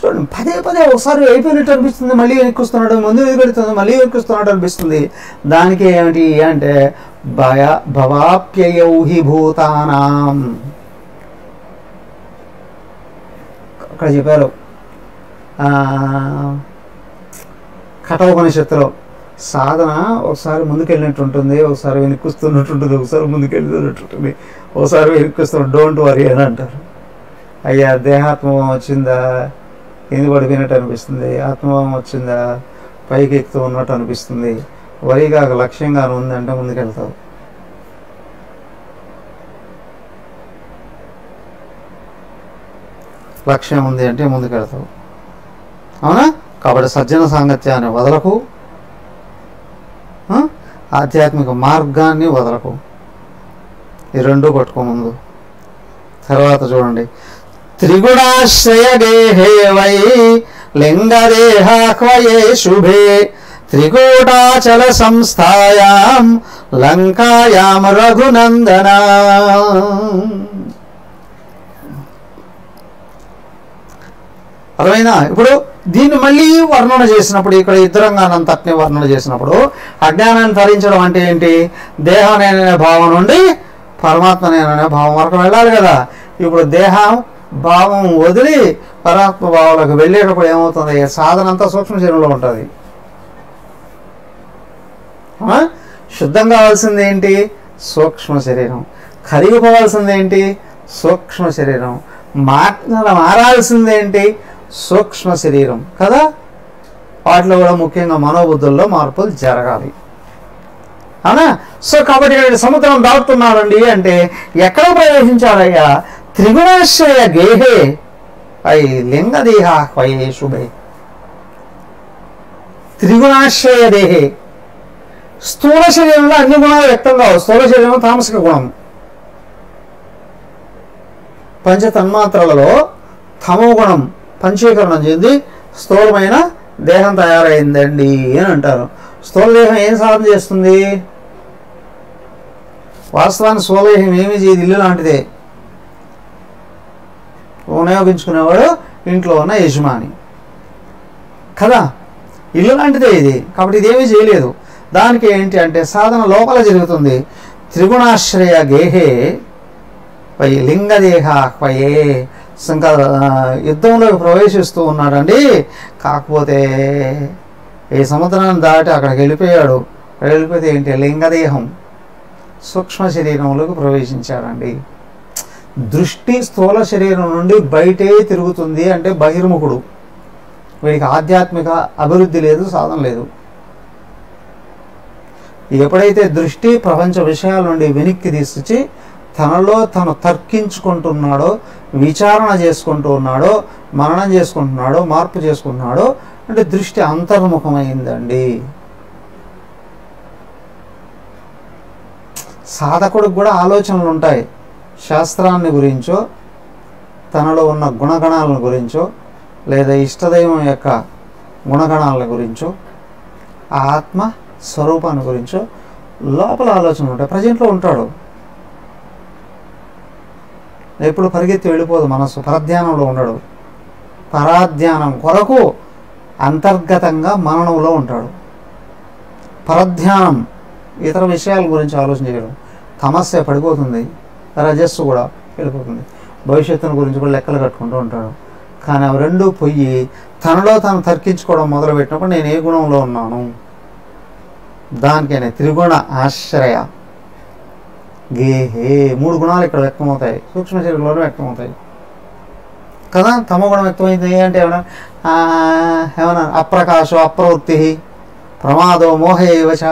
చూడండి పదే పదే ఒకసారి అయిపోయినట్టు అనిపిస్తుంది మళ్ళీ వెనక్కిస్తున్నాడు ముందు పెడుతుంది మళ్ళీ వెనక్కిస్తున్నాడు అనిపిస్తుంది. దానికి ఏమిటి అంటే భయ భవాప్యయౌహి భూతానాం. అక్కడ చెప్పారు. ఆ, కఠోపనిషత్తులో సాధన ఒకసారి ముందుకెళ్ళినట్టు ఉంటుంది ఒకసారి వెనక్కిస్తున్నట్టు ఉంటుంది ఒకసారి ముందుకెళ్ళినట్టు ఉంటుంది. ఓసారి వెనక్కిస్తున్నట్టు డోంట్ వరీ అని అంటారు. అయ్యా దేహాత్మభావం వచ్చిందా? కింది పడిపోయినట్టు అనిపిస్తుంది? ఆత్మభావం వచ్చిందా? పైకి ఎక్కుతూ ఉన్నట్టు అనిపిస్తుంది. వరిగా లక్ష్యంగా ఉందంటే ముందుకెళ్తావు. లక్ష్యం ఉంది అంటే ముందుకెళ్తావు. అవునా? కాబట్టి సజ్జన సాంగత్యాన్ని వదలకు. ఆధ్యాత్మిక మార్గాన్ని వదలకు. ఈ రెండు పట్టుకో ముందు తర్వాత చూడండి. త్రిగుణాశ్రయ గేహే వై లింగదేహాహ్వయే శుభే త్రికూటాచల సంస్థాయాం లంకాయాం రఘునందన. అర్థమైనా ఇప్పుడు దీన్ని మళ్ళీ వర్ణన చేసినప్పుడు ఇక్కడ ఇద్దరంగానంతటిని వర్ణన చేసినప్పుడు అజ్ఞానాన్ని ధరించడం అంటే ఏంటి? దేహాన్ని భావం నుండి పరమాత్మ నేననే భావం వరకు వెళ్ళాలి కదా. ఇప్పుడు దేహం భావం వదిలి పరమాత్మ భావాలకు వెళ్ళేటప్పుడు ఏమవుతుంది? సాధన అంతా సూక్ష్మ శరీరంలో ఉంటుంది. శుద్ధం కావాల్సింది ఏంటి? సూక్ష్మ శరీరం. కరిగిపోవాల్సింది ఏంటి? సూక్ష్మ శరీరం. మార మారాల్సింది ఏంటి? సూక్ష్మ శరీరం. కదా? వాటిలో కూడా ముఖ్యంగా మనోబుద్ధుల్లో మార్పులు జరగాలి. అవునా? సో కాబట్టి ఇక్కడ సముద్రం దాటుతున్నానండి అంటే ఎక్కడ ప్రవేశించాలయ్యా త్రిగుణాశ్రయ గేహే. ఐ లింగదేహ హయే శుభే. త్రిగుణాశ్రయ దేహే. స్థూల శరీరంలో అన్ని గుణాలు వ్యక్తం కావు. స్థూల శరీరం తామసిక గుణం. పంచ తన్మాత్రలలో తమో గుణం పంచీకరణం చెంది స్థూలమైన దేహం తయారైందండి అని అంటారు. స్థూల దేహం ఏం సాధన చేస్తుంది? వాస్తవానికి స్వదేహం ఏమి ఏమీ చేయదు. ఇల్లు లాంటిదే. వినియోగించుకునేవాడు ఇంట్లో ఉన్న యజమాని. కదా? ఇల్లు లాంటిదే ఇది. కాబట్టి ఇదేమీ చేయలేదు. దానికి ఏంటి అంటే సాధన లోపల జరుగుతుంది. త్రిగుణాశ్రయ గేహే పై లింగదేహ పయే ఇంకా యుద్ధంలోకి ప్రవేశిస్తూ ఉన్నాడండి. కాకపోతే ఈ సముద్రాన్ని దాటి అక్కడికి వెళ్ళిపోయాడు. వెళ్ళిపోతే ఏంటి? లింగదేహం. సూక్ష్మ శరీరంలోకి ప్రవేశించాడండి. దృష్టి స్థూల శరీరం నుండి బయటే తిరుగుతుంది అంటే బహిర్ముఖుడు. వీడికి ఆధ్యాత్మిక అభివృద్ధి లేదు సాధన లేదు. ఎప్పుడైతే దృష్టి ప్రపంచ విషయాల నుండి వెనక్కి తీసుకొచ్చి తనలో తను తర్కించుకుంటున్నాడో విచారణ చేసుకుంటూ ఉన్నాడో మరణం చేసుకుంటున్నాడో మార్పు చేసుకుంటున్నాడో అంటే దృష్టి అంతర్ముఖమైందండి. సాధకుడికి కూడా ఆలోచనలు ఉంటాయి. శాస్త్రాన్ని గురించో తనలో ఉన్న గుణగణాలను గురించో లేదా ఇష్టదైవం యొక్క గుణగణాల గురించో ఆ ఆత్మ స్వరూపాన్ని గురించో లోపల ఆలోచనలు ఉంటాయి. ప్రజెంట్లో ఉంటాడు. ఎప్పుడు పరిగెత్తి వెళ్ళిపోదు మనసు. పరధ్యానంలో ఉండడు. పరాధ్యానం కొరకు అంతర్గతంగా మననంలో ఉంటాడు. పరధ్యానం ఇతర విషయాల గురించి ఆలోచన చేయడం. తమస్య పడిపోతుంది. రజస్సు కూడా వెళ్ళిపోతుంది. భవిష్యత్తును గురించి కూడా లెక్కలు కట్టుకుంటూ ఉంటాడు. కానీ అవి రెండు పొయ్యి తనలో తాను తర్కించుకోవడం మొదలుపెట్టినప్పుడు నేను ఏ గుణంలో ఉన్నాను? దానికనే త్రిగుణ ఆశ్రయ. గేహే. మూడు గుణాలు ఇక్కడ వ్యక్తమవుతాయి. సూక్ష్మ శరీరంలోనే వ్యక్తమవుతాయి. కదా తమ గుణం వ్యక్తమైంది అంటే ఏమన్నా? ఏమన్నా? అప్రకాశం అప్రవృత్తి ప్రమాదో మోహేవచ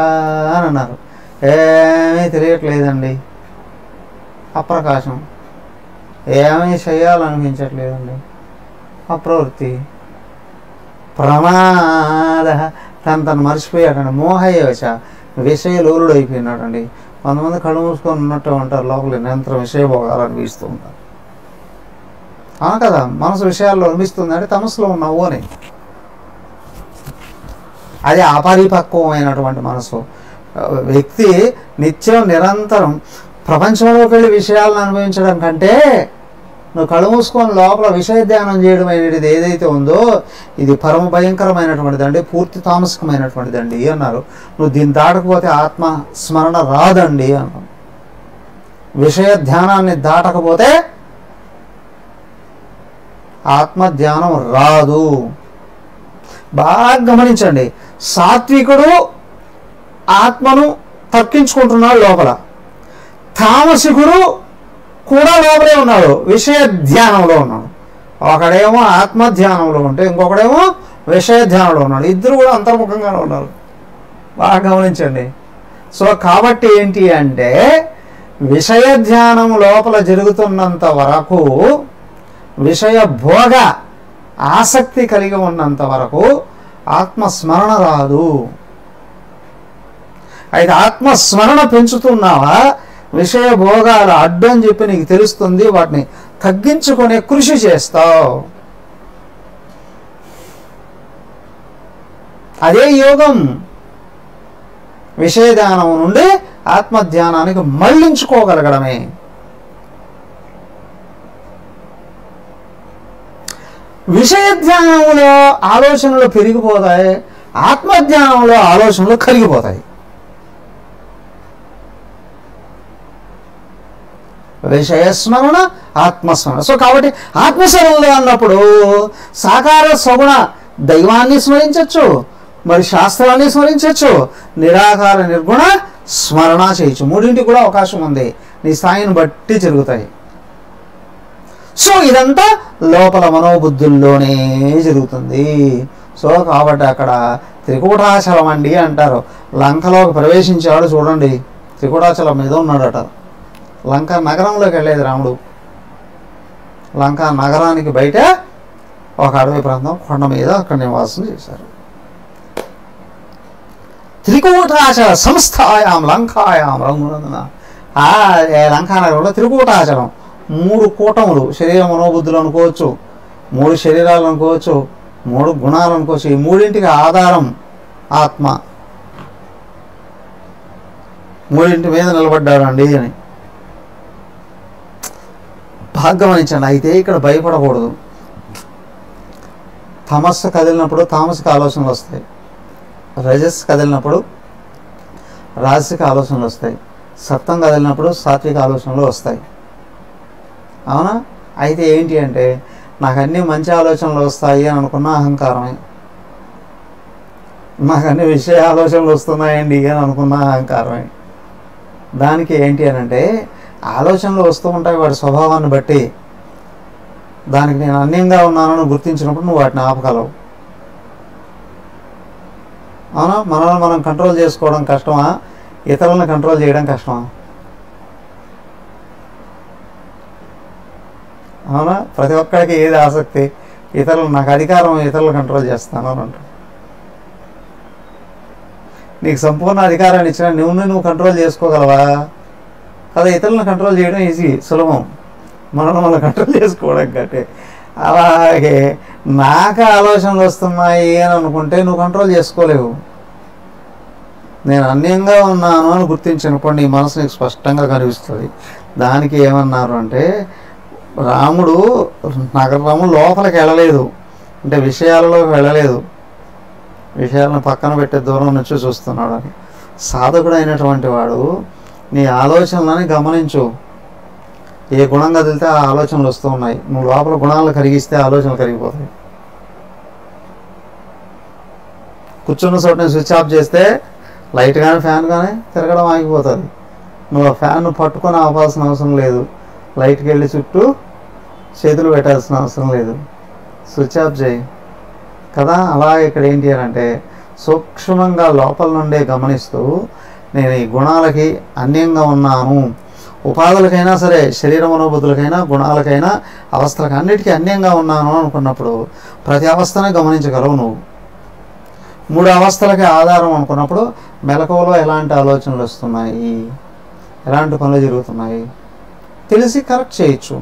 అని అన్నారు. ఏమీ తెలియట్లేదండి. అప్రకాశం. ఏమీ చేయాలనిపించట్లేదండి. అప్రవృత్తి. ప్రమాద. తను తను మర్చిపోయాడండి మోహయ్యవచ విషయలోలుడు అయిపోయినాడండి కొంతమంది కళ్ళు మూసుకొని ఉన్నట్టు ఉంటారు లోపల నిరంతరం విషయభోగాలనిపిస్తూ ఉంటారు. అవును కదా మనసు విషయాల్లో అనిపిస్తుంది అంటే తమస్సులో ఉన్నావు అని. అది అపరిపక్వమైనటువంటి మనసు. వ్యక్తి నిత్యం నిరంతరం ప్రపంచంలోకి వెళ్ళి విషయాలను అనుభవించడం కంటే నువ్వు కళ్ళు మూసుకొని లోపల విషయ ధ్యానం చేయడం అనేది ఏదైతే ఉందో ఇది పరమ భయంకరమైనటువంటిదండి పూర్తి తామసికమైనటువంటిదండి అన్నారు. నువ్వు దీన్ని దాటకపోతే ఆత్మ స్మరణ రాదండి అన్నారు. విషయ ధ్యానాన్ని దాటకపోతే ఆత్మ ధ్యానం రాదు. బాగా గమనించండి సాత్వికుడు ఆత్మను తక్కించుకుంటున్నాడు లోపల. తామసికుడు కూడా లోపలే ఉన్నాడు. విషయ ధ్యానంలో ఉన్నాడు. ఒకడేమో ఆత్మ ధ్యానంలో ఉంటే ఇంకొకడేమో విషయ ధ్యానంలో ఉన్నాడు. ఇద్దరు కూడా అంతర్ముఖంగానే ఉన్నారు. బాగా గమనించండి. సో కాబట్టి ఏంటి అంటే విషయ ధ్యానం లోపల జరుగుతున్నంత వరకు విషయ భోగ ఆసక్తి కలిగి ఉన్నంత వరకు ఆత్మస్మరణ రాదు అయితే ఆత్మస్మరణ పెంచుతున్నావా? విషయ భోగాల అడ్డు అని చెప్పి నీకు తెలుస్తుంది వాటిని తగ్గించుకునే కృషి చేస్తావు. అదే యోగం. విషయ ధ్యానం నుండి ఆత్మధ్యానానికి మళ్ళించుకోగలగడమే విషయ ధ్యానంలో ఆలోచనలు పెరిగిపోతాయి ఆత్మధ్యానంలో ఆలోచనలు కరిగిపోతాయి. విషయస్మరణ ఆత్మస్మరణ. సో కాబట్టి ఆత్మస్మరణలో అన్నప్పుడు సాకార సగుణ దైవాన్ని స్మరించవచ్చు మరి శాస్త్రాన్ని స్మరించవచ్చు నిరాకార నిర్గుణ స్మరణ చేయొచ్చు. మూడింటికి కూడా అవకాశం ఉంది. నీ స్థాయిని బట్టి జరుగుతాయి. సో ఇదంతా లోపల మనోబుద్ధుల్లోనే జరుగుతుంది. సో కాబట్టి అక్కడ త్రికూటాచలం అండి అంటారు. లంకలోకి ప్రవేశించాడు చూడండి. త్రికూటాచలం మీద ఉన్నాడట. లంక నగరంలోకి వెళ్ళేది రాముడు. లంక నగరానికి బయట ఒక అడవి ప్రాంతం కొండ మీద అక్కడ నివాసం చేశారు. త్రికూటాచల సంస్థాయాం లంకాయాం రంగునందున. ఏ లంకా నగరంలో త్రికూటాచలం. మూడు కూటములు శరీర మనోబుద్ధులు అనుకోవచ్చు మూడు శరీరాలు అనుకోవచ్చు మూడు గుణాలు అనుకోవచ్చు ఈ మూడింటికి ఆధారం ఆత్మ. మూడింటి మీద నిలబడ్డాడు అండి అని భాగ్యమనించండి అయితే ఇక్కడ భయపడకూడదు. తమస్సు కదిలినప్పుడు తామసిక ఆలోచనలు వస్తాయి. రజస్ కదిలినప్పుడు రాజసిక ఆలోచనలు వస్తాయి. సత్వం కదిలినప్పుడు సాత్విక ఆలోచనలు వస్తాయి. అవునా? అయితే ఏంటి అంటే నాకు అన్ని మంచి ఆలోచనలు వస్తాయి అని అనుకున్న అహంకారమే. నాకు అన్ని విషయ ఆలోచనలు వస్తున్నాయండి అని అనుకున్న అహంకారమే. దానికి ఏంటి అని అంటే ఆలోచనలు వస్తూ ఉంటాయి వాడి స్వభావాన్ని బట్టి. దానికి నేను అన్యంగా ఉన్నానని గుర్తించినప్పుడు నువ్వు వాటిని ఆపగలవు. అవునా? మనల్ని మనం కంట్రోల్ చేసుకోవడం కష్టమా? ఇతరులను కంట్రోల్ చేయడం కష్టమా? అవునా? ప్రతి ఒక్కరికి ఏది ఆసక్తి? ఇతరులు నాకు అధికారం ఇతరులు కంట్రోల్ చేస్తాను అని నీకు సంపూర్ణ అధికారాన్ని ఇచ్చిన నువ్వు నువ్వు కంట్రోల్ చేసుకోగలవా? కదా ఇతరులను కంట్రోల్ చేయడం ఈజీ సులభం. మనం మనం కంట్రోల్ చేసుకోవడం కంటే. అలాగే నాకు ఆలోచనలు వస్తున్నాయి అని అనుకుంటే నువ్వు కంట్రోల్ చేసుకోలేవు. నేను అన్యంగా ఉన్నాను అని గుర్తించనుకోండి నీ మనసు నీకు స్పష్టంగా కనిపిస్తుంది. దానికి ఏమన్నారు అంటే రాముడు నగరము లోపలికి వెళ్ళలేదు. అంటే విషయాలలోకి వెళ్ళలేదు. విషయాలను పక్కన పెట్టే దూరం నుంచి చూస్తున్నాడు అని. సాధకుడు అయినటువంటి వాడు నీ ఆలోచనలని గమనించు. ఏ గుణం కదిలితే ఆ ఆలోచనలు వస్తూ ఉన్నాయి. నువ్వు లోపల గుణాలను కరిగిస్తే ఆలోచనలు కరిగిపోతాయి. కూర్చున్న చోటని స్విచ్ ఆఫ్ చేస్తే లైట్ కానీ ఫ్యాన్ కానీ తిరగడం ఆగిపోతుంది. నువ్వు ఆ ఫ్యాన్ పట్టుకొని ఆపాల్సిన అవసరం లేదు. లైట్కి వెళ్ళి చుట్టూ చేతులు పెట్టాల్సిన అవసరం లేదు. స్విచ్ ఆఫ్ చేయి. కదా అలా ఇక్కడ ఏంటి అని అంటే సూక్ష్మంగా లోపల నుండే గమనిస్తూ నేను ఈ గుణాలకి అన్యంగా ఉన్నాను. ఉపాధులకైనా సరే శరీర మనోబుద్ధులకైనా గుణాలకైనా అవస్థలకు అన్నిటికీ అన్యంగా ఉన్నాను అనుకున్నప్పుడు ప్రతి అవస్థనే గమనించగలవు నువ్వు. మూడు అవస్థలకి ఆధారం అనుకున్నప్పుడు మెలకువలో ఎలాంటి ఆలోచనలు వస్తున్నాయి? ఎలాంటి పనులు జరుగుతున్నాయి? తెలిసి కరెక్ట్ చేయొచ్చు.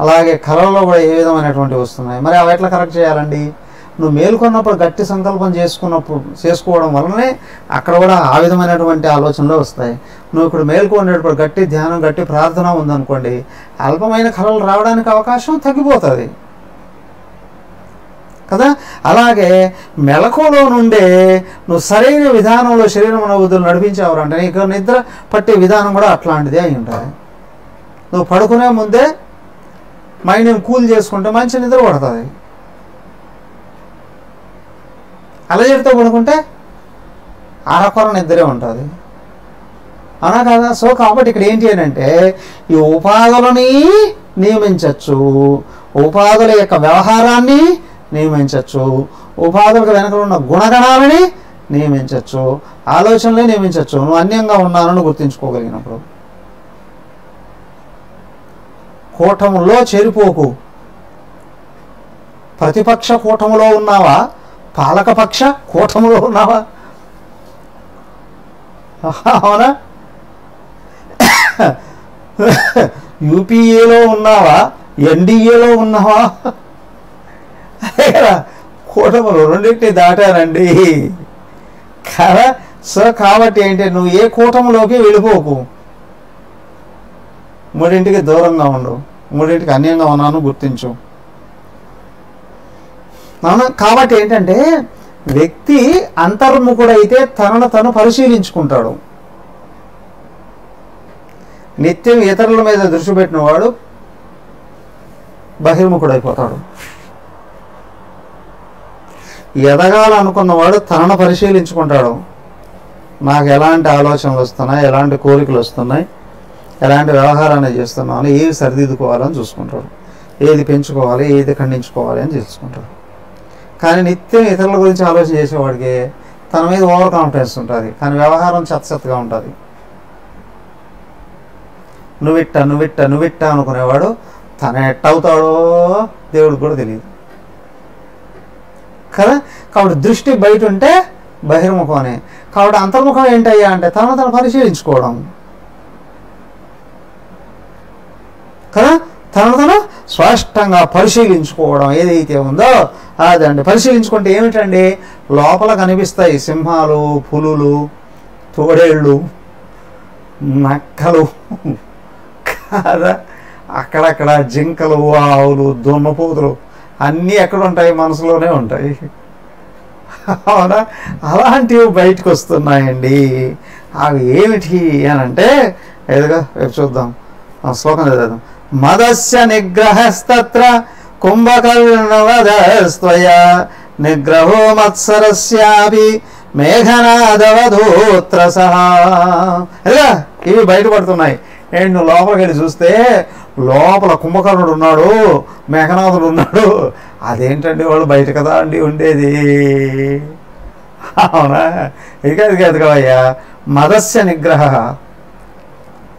అలాగే కళల్లో కూడా ఏ విధమైనటువంటివి వస్తున్నాయి మరి అవి ఎట్లా కరెక్ట్ చేయాలండి? నువ్వు మేలుకొన్నప్పుడు గట్టి సంకల్పం చేసుకున్నప్పుడు చేసుకోవడం వలనే అక్కడ కూడా ఆ విధమైనటువంటి ఆలోచనలు వస్తాయి. నువ్వు ఇప్పుడు మేల్కొనేటప్పుడు గట్టి ధ్యానం గట్టి ప్రార్థన ఉందనుకోండి అల్పమైన కళలు రావడానికి అవకాశం తగ్గిపోతుంది. కదా? అలాగే మెలకువలో నుండే నువ్వు సరైన విధానంలో శరీరం అనుభూతులు నడిపించావు అంటే నీకు నిద్ర పట్టే విధానం కూడా అట్లాంటిదే అయి ఉంటుంది. నువ్వు పడుకునే ముందే మైండ్ని కూల్ చేసుకుంటే మంచి నిద్ర పడుతుంది. అలజడితో పడుకుంటే అరకొర నిద్రే ఉంటుంది. అవునా కదా? సో కాబట్టి ఇక్కడ ఏంటి అంటే ఈ ఉపాధులని నియమించవచ్చు ఉపాధుల యొక్క వ్యవహారాన్ని నియమించవచ్చు ఉపాధులకు వెనక ఉన్న గుణగణాలని నియమించవచ్చు ఆలోచనలే నియమించవచ్చు నువ్వు అన్యంగా ఉన్నానని గుర్తించుకోగలిగినప్పుడు. కూటములో చేరిపోకు. ప్రతిపక్ష కూటములో ఉన్నావా? పాలకపక్ష కూటములో ఉన్నావా? అవునా? యూపీఏలో ఉన్నావా? ఎన్డీఏలో ఉన్నావా? కూటములు రెండింటిని దాటారండి కదా? సో కాబట్టి ఏంటి నువ్వు ఏ కూటములోకి వెళ్ళిపోకు. మూడింటికి దూరంగా ఉండు. మూడింటికి అన్యంగా ఉన్నాను గుర్తించు. అవునా? కాబట్టి ఏంటంటే వ్యక్తి అంతర్ముఖుడైతే తనను తను పరిశీలించుకుంటాడు. నిత్యం ఇతరుల మీద దృష్టి పెట్టినవాడు బహిర్ముఖుడైపోతాడు. ఎదగాలనుకున్నవాడు తనను పరిశీలించుకుంటాడు. నాకు ఎలాంటి ఆలోచనలు వస్తున్నాయి? ఎలాంటి కోరికలు వస్తున్నాయి? ఎలాంటి వ్యవహారాన్ని చేస్తున్నాను ఏది సరిదిద్దుకోవాలని చూసుకుంటాడు ఏది పెంచుకోవాలి ఏది ఖండించుకోవాలి అని తెలుసుకుంటాడు కానీ నిత్యం ఇతరుల గురించి ఆలోచన చేసేవాడికి తన మీద ఓవర్ కాన్ఫిడెన్స్ ఉంటుంది. కానీ వ్యవహారం చెత్తగా ఉంటుంది. నువ్విట్ట నువ్విట్ట నువ్విట్ట అనుకునేవాడు తన ఎట్ట అవుతాడో దేవుడికి కూడా తెలియదు. కదా? కాబట్టి దృష్టి బయట ఉంటే బహిర్ముఖం అనే. కాబట్టి అంతర్ముఖం ఏంటయ్యా అంటే తను తను పరిశీలించుకోవడం. కదా? తను స్పష్టంగా పరిశీలించుకోవడం ఏదైతే ఉందో అదండి. పరిశీలించుకుంటే ఏమిటండి? లోపల కనిపిస్తాయి సింహాలు పులులు తోడేళ్ళు నక్కలు. కాదా? అక్కడక్కడ జింకలు ఆవులు దున్నపోతులు అన్నీ ఎక్కడ ఉంటాయి మనసులోనే ఉంటాయి. అవునా? అలాంటివి బయటకు వస్తున్నాయండి. అవి ఏమిటి అని అంటే ఏదో రేపు చూద్దాం. శ్లోకం చదువుదాం. మదస్య నిగ్రహస్తత్ర కుంభకర్ణవదస్త్వయా. నిగ్రహో మత్సరస్యాపి మేఘనాదవధూత్ర సహా అదిగా ఇవి బయటపడుతున్నాయి. అండ్ నువ్వు లోపలికి వెళ్ళి చూస్తే లోపల కుంభకర్ణుడు ఉన్నాడు మేఘనాథుడు ఉన్నాడు. అదేంటండి వాళ్ళు బయట కదా అండి ఉండేది? అవునా? ఇక అది కాదు కదయ్యా మదస్య నిగ్రహ.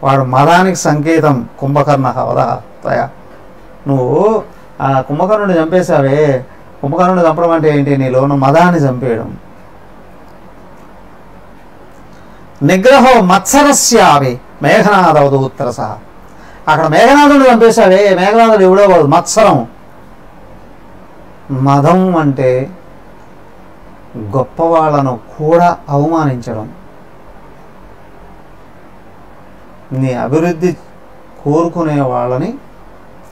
వాడు మదానికి సంకేతం కుంభకర్ణ వద తయ. నువ్వు ఆ కుంభకర్ణుడు చంపేశావే. కుంభకర్ణుడు చంపడం అంటే ఏంటి? నీలో మదాన్ని చంపేయడం. నిగ్రహో మత్సరస్యావి మేఘనాథవదు ఉత్తర సహా అక్కడ మేఘనాథుడు చంపేశావే. మేఘనాథుడు ఎవడో కాదు మత్సరం. మదం అంటే గొప్పవాళ్ళను కూడా అవమానించడం. నీ అభివృద్ధి కోరుకునే వాళ్ళని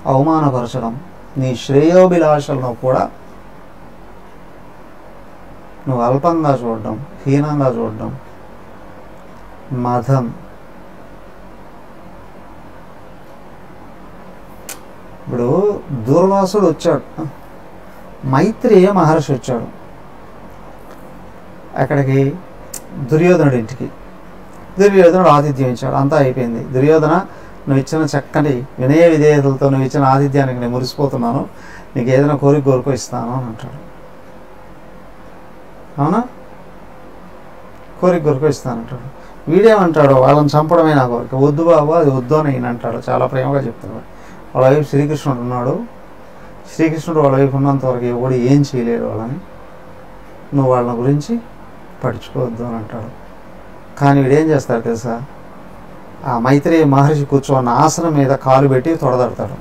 అవమానపరచడం నీ శ్రేయోభిలాషలను కూడా నువ్వు అల్పంగా చూడడం హీనంగా చూడడం మతం ఇప్పుడు దూర్వాసుడు వచ్చాడు. మైత్రేయ మహర్షి వచ్చాడు. అక్కడికి దుర్యోధనుడి ఇంటికి. దుర్యోధనుడు ఆతిథ్యం ఇచ్చాడు. అంతా అయిపోయింది. దుర్యోధన నువ్వు ఇచ్చిన చక్కని వినయ విధేయతలతో నువ్వు ఇచ్చిన ఆతిథ్యానికి నేను మురిసిపోతున్నాను. నీకు ఏదైనా కోరిక కోరుకో ఇస్తాను అని అంటాడు. అవునా? కోరిక కోరుకో ఇస్తానంటాడు వీడేమంటాడు వాళ్ళని చంపడమే నా కోరిక. వద్దు బాబు అది వద్దు అని ఈయన అంటాడు. చాలా ప్రేమగా చెప్తున్నాడు వాళ్ళ వైపు శ్రీకృష్ణుడు ఉన్నాడు. శ్రీకృష్ణుడు వాళ్ళ వైపు ఉన్నంత వరకు ఎవడు ఏం చేయలేడు వాళ్ళని. నువ్వు వాళ్ళ గురించి పడుచుకోవద్దు అని అంటాడు. కానీ వీడు ఏం చేస్తాడు తెలుసా? ఆ మైత్రేయ మహర్షి కూర్చోన్న ఆసనం మీద కాలు పెట్టి తొడదడతాడు.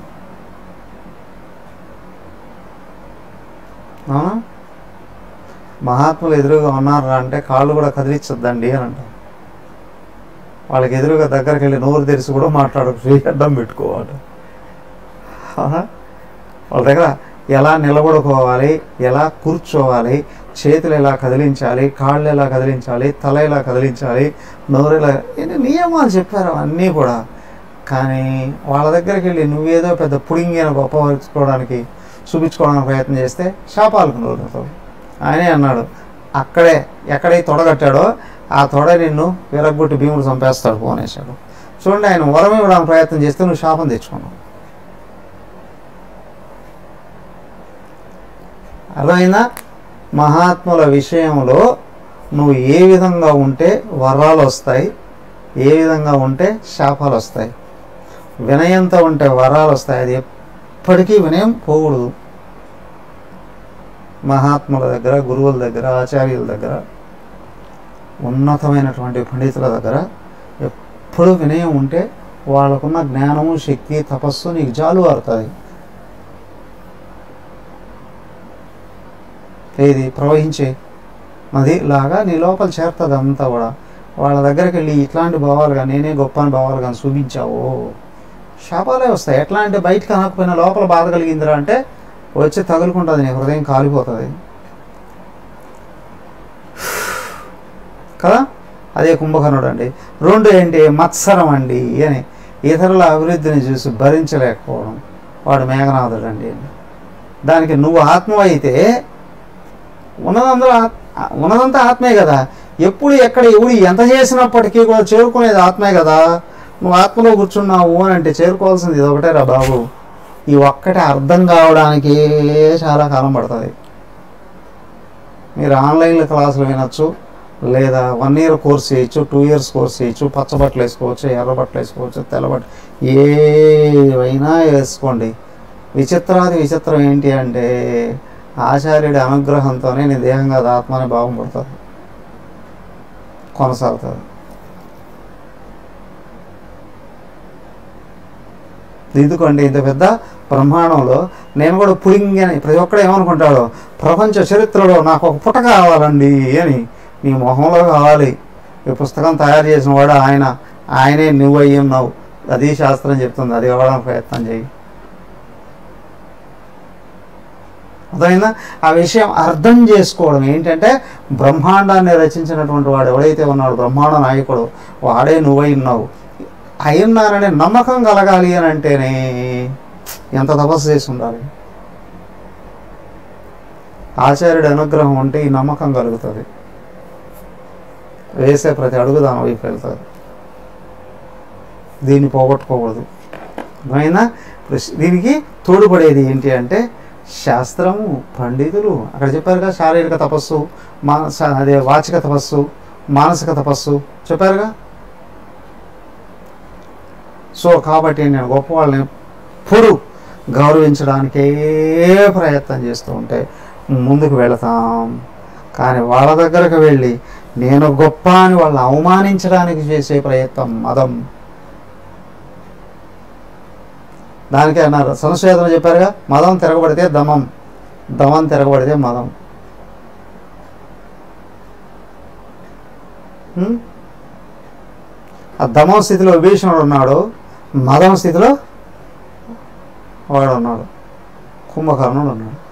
అవునా మహాత్ములు ఎదురుగా ఉన్నారా అంటే కాళ్ళు కూడా కదిలించొద్దండి అని అంటారు. వాళ్ళకి ఎదురుగా దగ్గరికి వెళ్ళి నోరు తెరిచి కూడా మాట్లాడకు అడ్డం పెట్టుకోవాలి. వాళ్ళ దగ్గర ఎలా నిలబడుకోవాలి ఎలా కూర్చోవాలి చేతులు ఎలా కదిలించాలి కాళ్ళు ఎలా కదిలించాలి తల ఎలా కదిలించాలి నోరు ఎలా ఇన్ని నియమాలు చెప్పారు అన్నీ కూడా. కానీ వాళ్ళ దగ్గరికి వెళ్ళి నువ్వేదో పెద్ద పుడింగిన గొప్పపరుచుకోవడానికి చూపించుకోవడానికి ప్రయత్నం చేస్తే శాపాలకు నోరుతావు ఆయనే అన్నాడు అక్కడే ఎక్కడై తొడగట్టాడో ఆ తొడ నిన్ను విరగ్గొట్టి భీముడు చంపేస్తాడు పోనేశాడు చూడండి ఆయన వరం ఇవ్వడానికి ప్రయత్నం చేస్తే నువ్వు శాపం తెచ్చుకున్నావు. అర్థమైందా? మహాత్ముల విషయంలో నువ్వు ఏ విధంగా ఉంటే వరాలు వస్తాయి ఏ విధంగా ఉంటే శాపాలు వస్తాయి. వినయంతో ఉంటే వరాలు వస్తాయి. అది ఎప్పటికీ వినయం పోకూడదు. మహాత్ముల దగ్గర గురువుల దగ్గర ఆచార్యుల దగ్గర ఉన్నతమైనటువంటి పండితుల దగ్గర ఎప్పుడు వినయం ఉంటే వాళ్ళకున్న జ్ఞానము శక్తి తపస్సు నీకు జాలు ఆరుతుంది ఏది? ప్రవహించే అది లాగా నీ లోపల చేరుతుంది అంతా కూడా. వాళ్ళ దగ్గరికి వెళ్ళి ఇట్లాంటి భావాలుగా నేనే గొప్ప అని భావాలు కానీ చూపించావు. శాపాలే వస్తాయి. ఎట్లా అంటే బయటకు అనకపోయినా లోపల బాధ కలిగిందిరా అంటే వచ్చి తగులుకుంటుంది నీ హృదయం కాలిపోతుంది. కదా? అదే కుంభకర్ణుడు అండి రెండు ఏంటి? మత్సరం అండి అని ఇతరుల అభివృద్ధిని చూసి భరించలేకపోవడం వాడు మేఘనాథుడు అండి దానికి నువ్వు ఆత్మ అయితే ఉన్నదంతా ఉన్నదంతా ఆత్మే కదా. ఎప్పుడు ఎక్కడ ఎవడు ఎంత చేసినప్పటికీ కూడా చేరుకునేది ఆత్మే కదా. నువ్వు ఆత్మలో కూర్చున్నావు అని అంటే చేరుకోవాల్సింది ఇది ఒకటే రా బాబు. ఈ ఒక్కటే అర్థం కావడానికి చాలా కాలం పడుతుంది. మీరు ఆన్లైన్లో క్లాసులు వినొచ్చు లేదా వన్ ఇయర్ కోర్స్ చేయొచ్చు టూ ఇయర్స్ కోర్స్ చేయొచ్చు పచ్చబట్టలు వేసుకోవచ్చు ఎర్ర బట్టలు వేసుకోవచ్చు తెల్లబట్టలు ఏవైనా వేసుకోండి. విచిత్రాది విచిత్రం ఏంటి అంటే ఆచార్యుడి అనుగ్రహంతోనే నీ దేహం కాదు అని భావం పడుతుంది. కొనసాగుతుంది. ఎందుకంటే ఇంత పెద్ద బ్రహ్మాండంలో నేను కూడా పులింగి అని ప్రతి ఒక్కడు ఏమనుకుంటాడు? ప్రపంచ చరిత్రలో నాకు ఒక పుట కావాలండి అని నీ మొహంలో కావాలి. ఈ పుస్తకం తయారు చేసిన వాడు ఆయన ఆయనే నువ్వు అయ్యి ఉన్నావు అది శాస్త్రం చెప్తుంది. అది ఇవ్వడానికి ప్రయత్నం చేయి. అర్థమైందా? ఆ విషయం అర్థం చేసుకోవడం. ఏంటంటే బ్రహ్మాండాన్ని రచించినటువంటి వాడు ఎవడైతే ఉన్నాడు బ్రహ్మాండ నాయకుడు వాడే నువ్వై ఉన్నావు. అయ్యున్నారనే నమ్మకం కలగాలి అని అంటేనే ఎంత తపస్సు చేసి ఉండాలి? ఆచార్యుడి అనుగ్రహం ఉంటే ఈ నమ్మకం కలుగుతుంది. వేసే ప్రతి అడుగు దాని వైపు వెళ్తుంది. దీన్ని పోగొట్టుకోకూడదు. అర్థమైందా? దీనికి తోడుపడేది ఏంటి అంటే శాస్త్రము పండితులు అక్కడ చెప్పారుగా శారీరక తపస్సు మానస అదే వాచిక తపస్సు మానసిక తపస్సు చెప్పారుగా సో కాబట్టి నేను గొప్ప వాళ్ళని ఎప్పుడు గౌరవించడానికే ప్రయత్నం చేస్తూ ఉంటే ముందుకు వెళతాం. కానీ వాళ్ళ దగ్గరకు వెళ్ళి నేను గొప్ప అని వాళ్ళని అవమానించడానికి చేసే ప్రయత్నం మదం దానికే అన్నారు. సంశోధన చెప్పారుగా మదం తిరగబడితే దమం దమం తిరగబడితే మదం. ఆ దమం స్థితిలో విభీషణుడు ఉన్నాడు మదం స్థితిలో వాడు ఉన్నాడు కుంభకర్ణుడు ఉన్నాడు.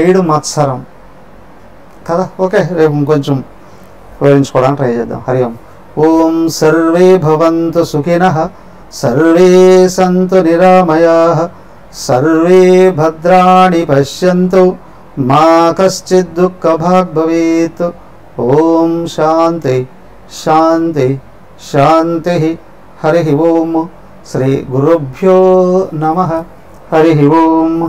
ఏడు మత్సరం. కదా? ఓకే రేపు ఇంకొంచెం వివరించుకోవడానికి ట్రై చేద్దాం. హరి ఓం. ఓం సర్వే భవంతు సుఖిన. सर्वे सन्तु निरामयाः सर्वे भद्राणि पश्यन्तु मा कश्चिद्दुःखभाग् भवेत्। ॐ शान्ति शान्ति शान्तिः। हरिः ओं श्रीगुरुभ्यो नमः। हरिः ओम्।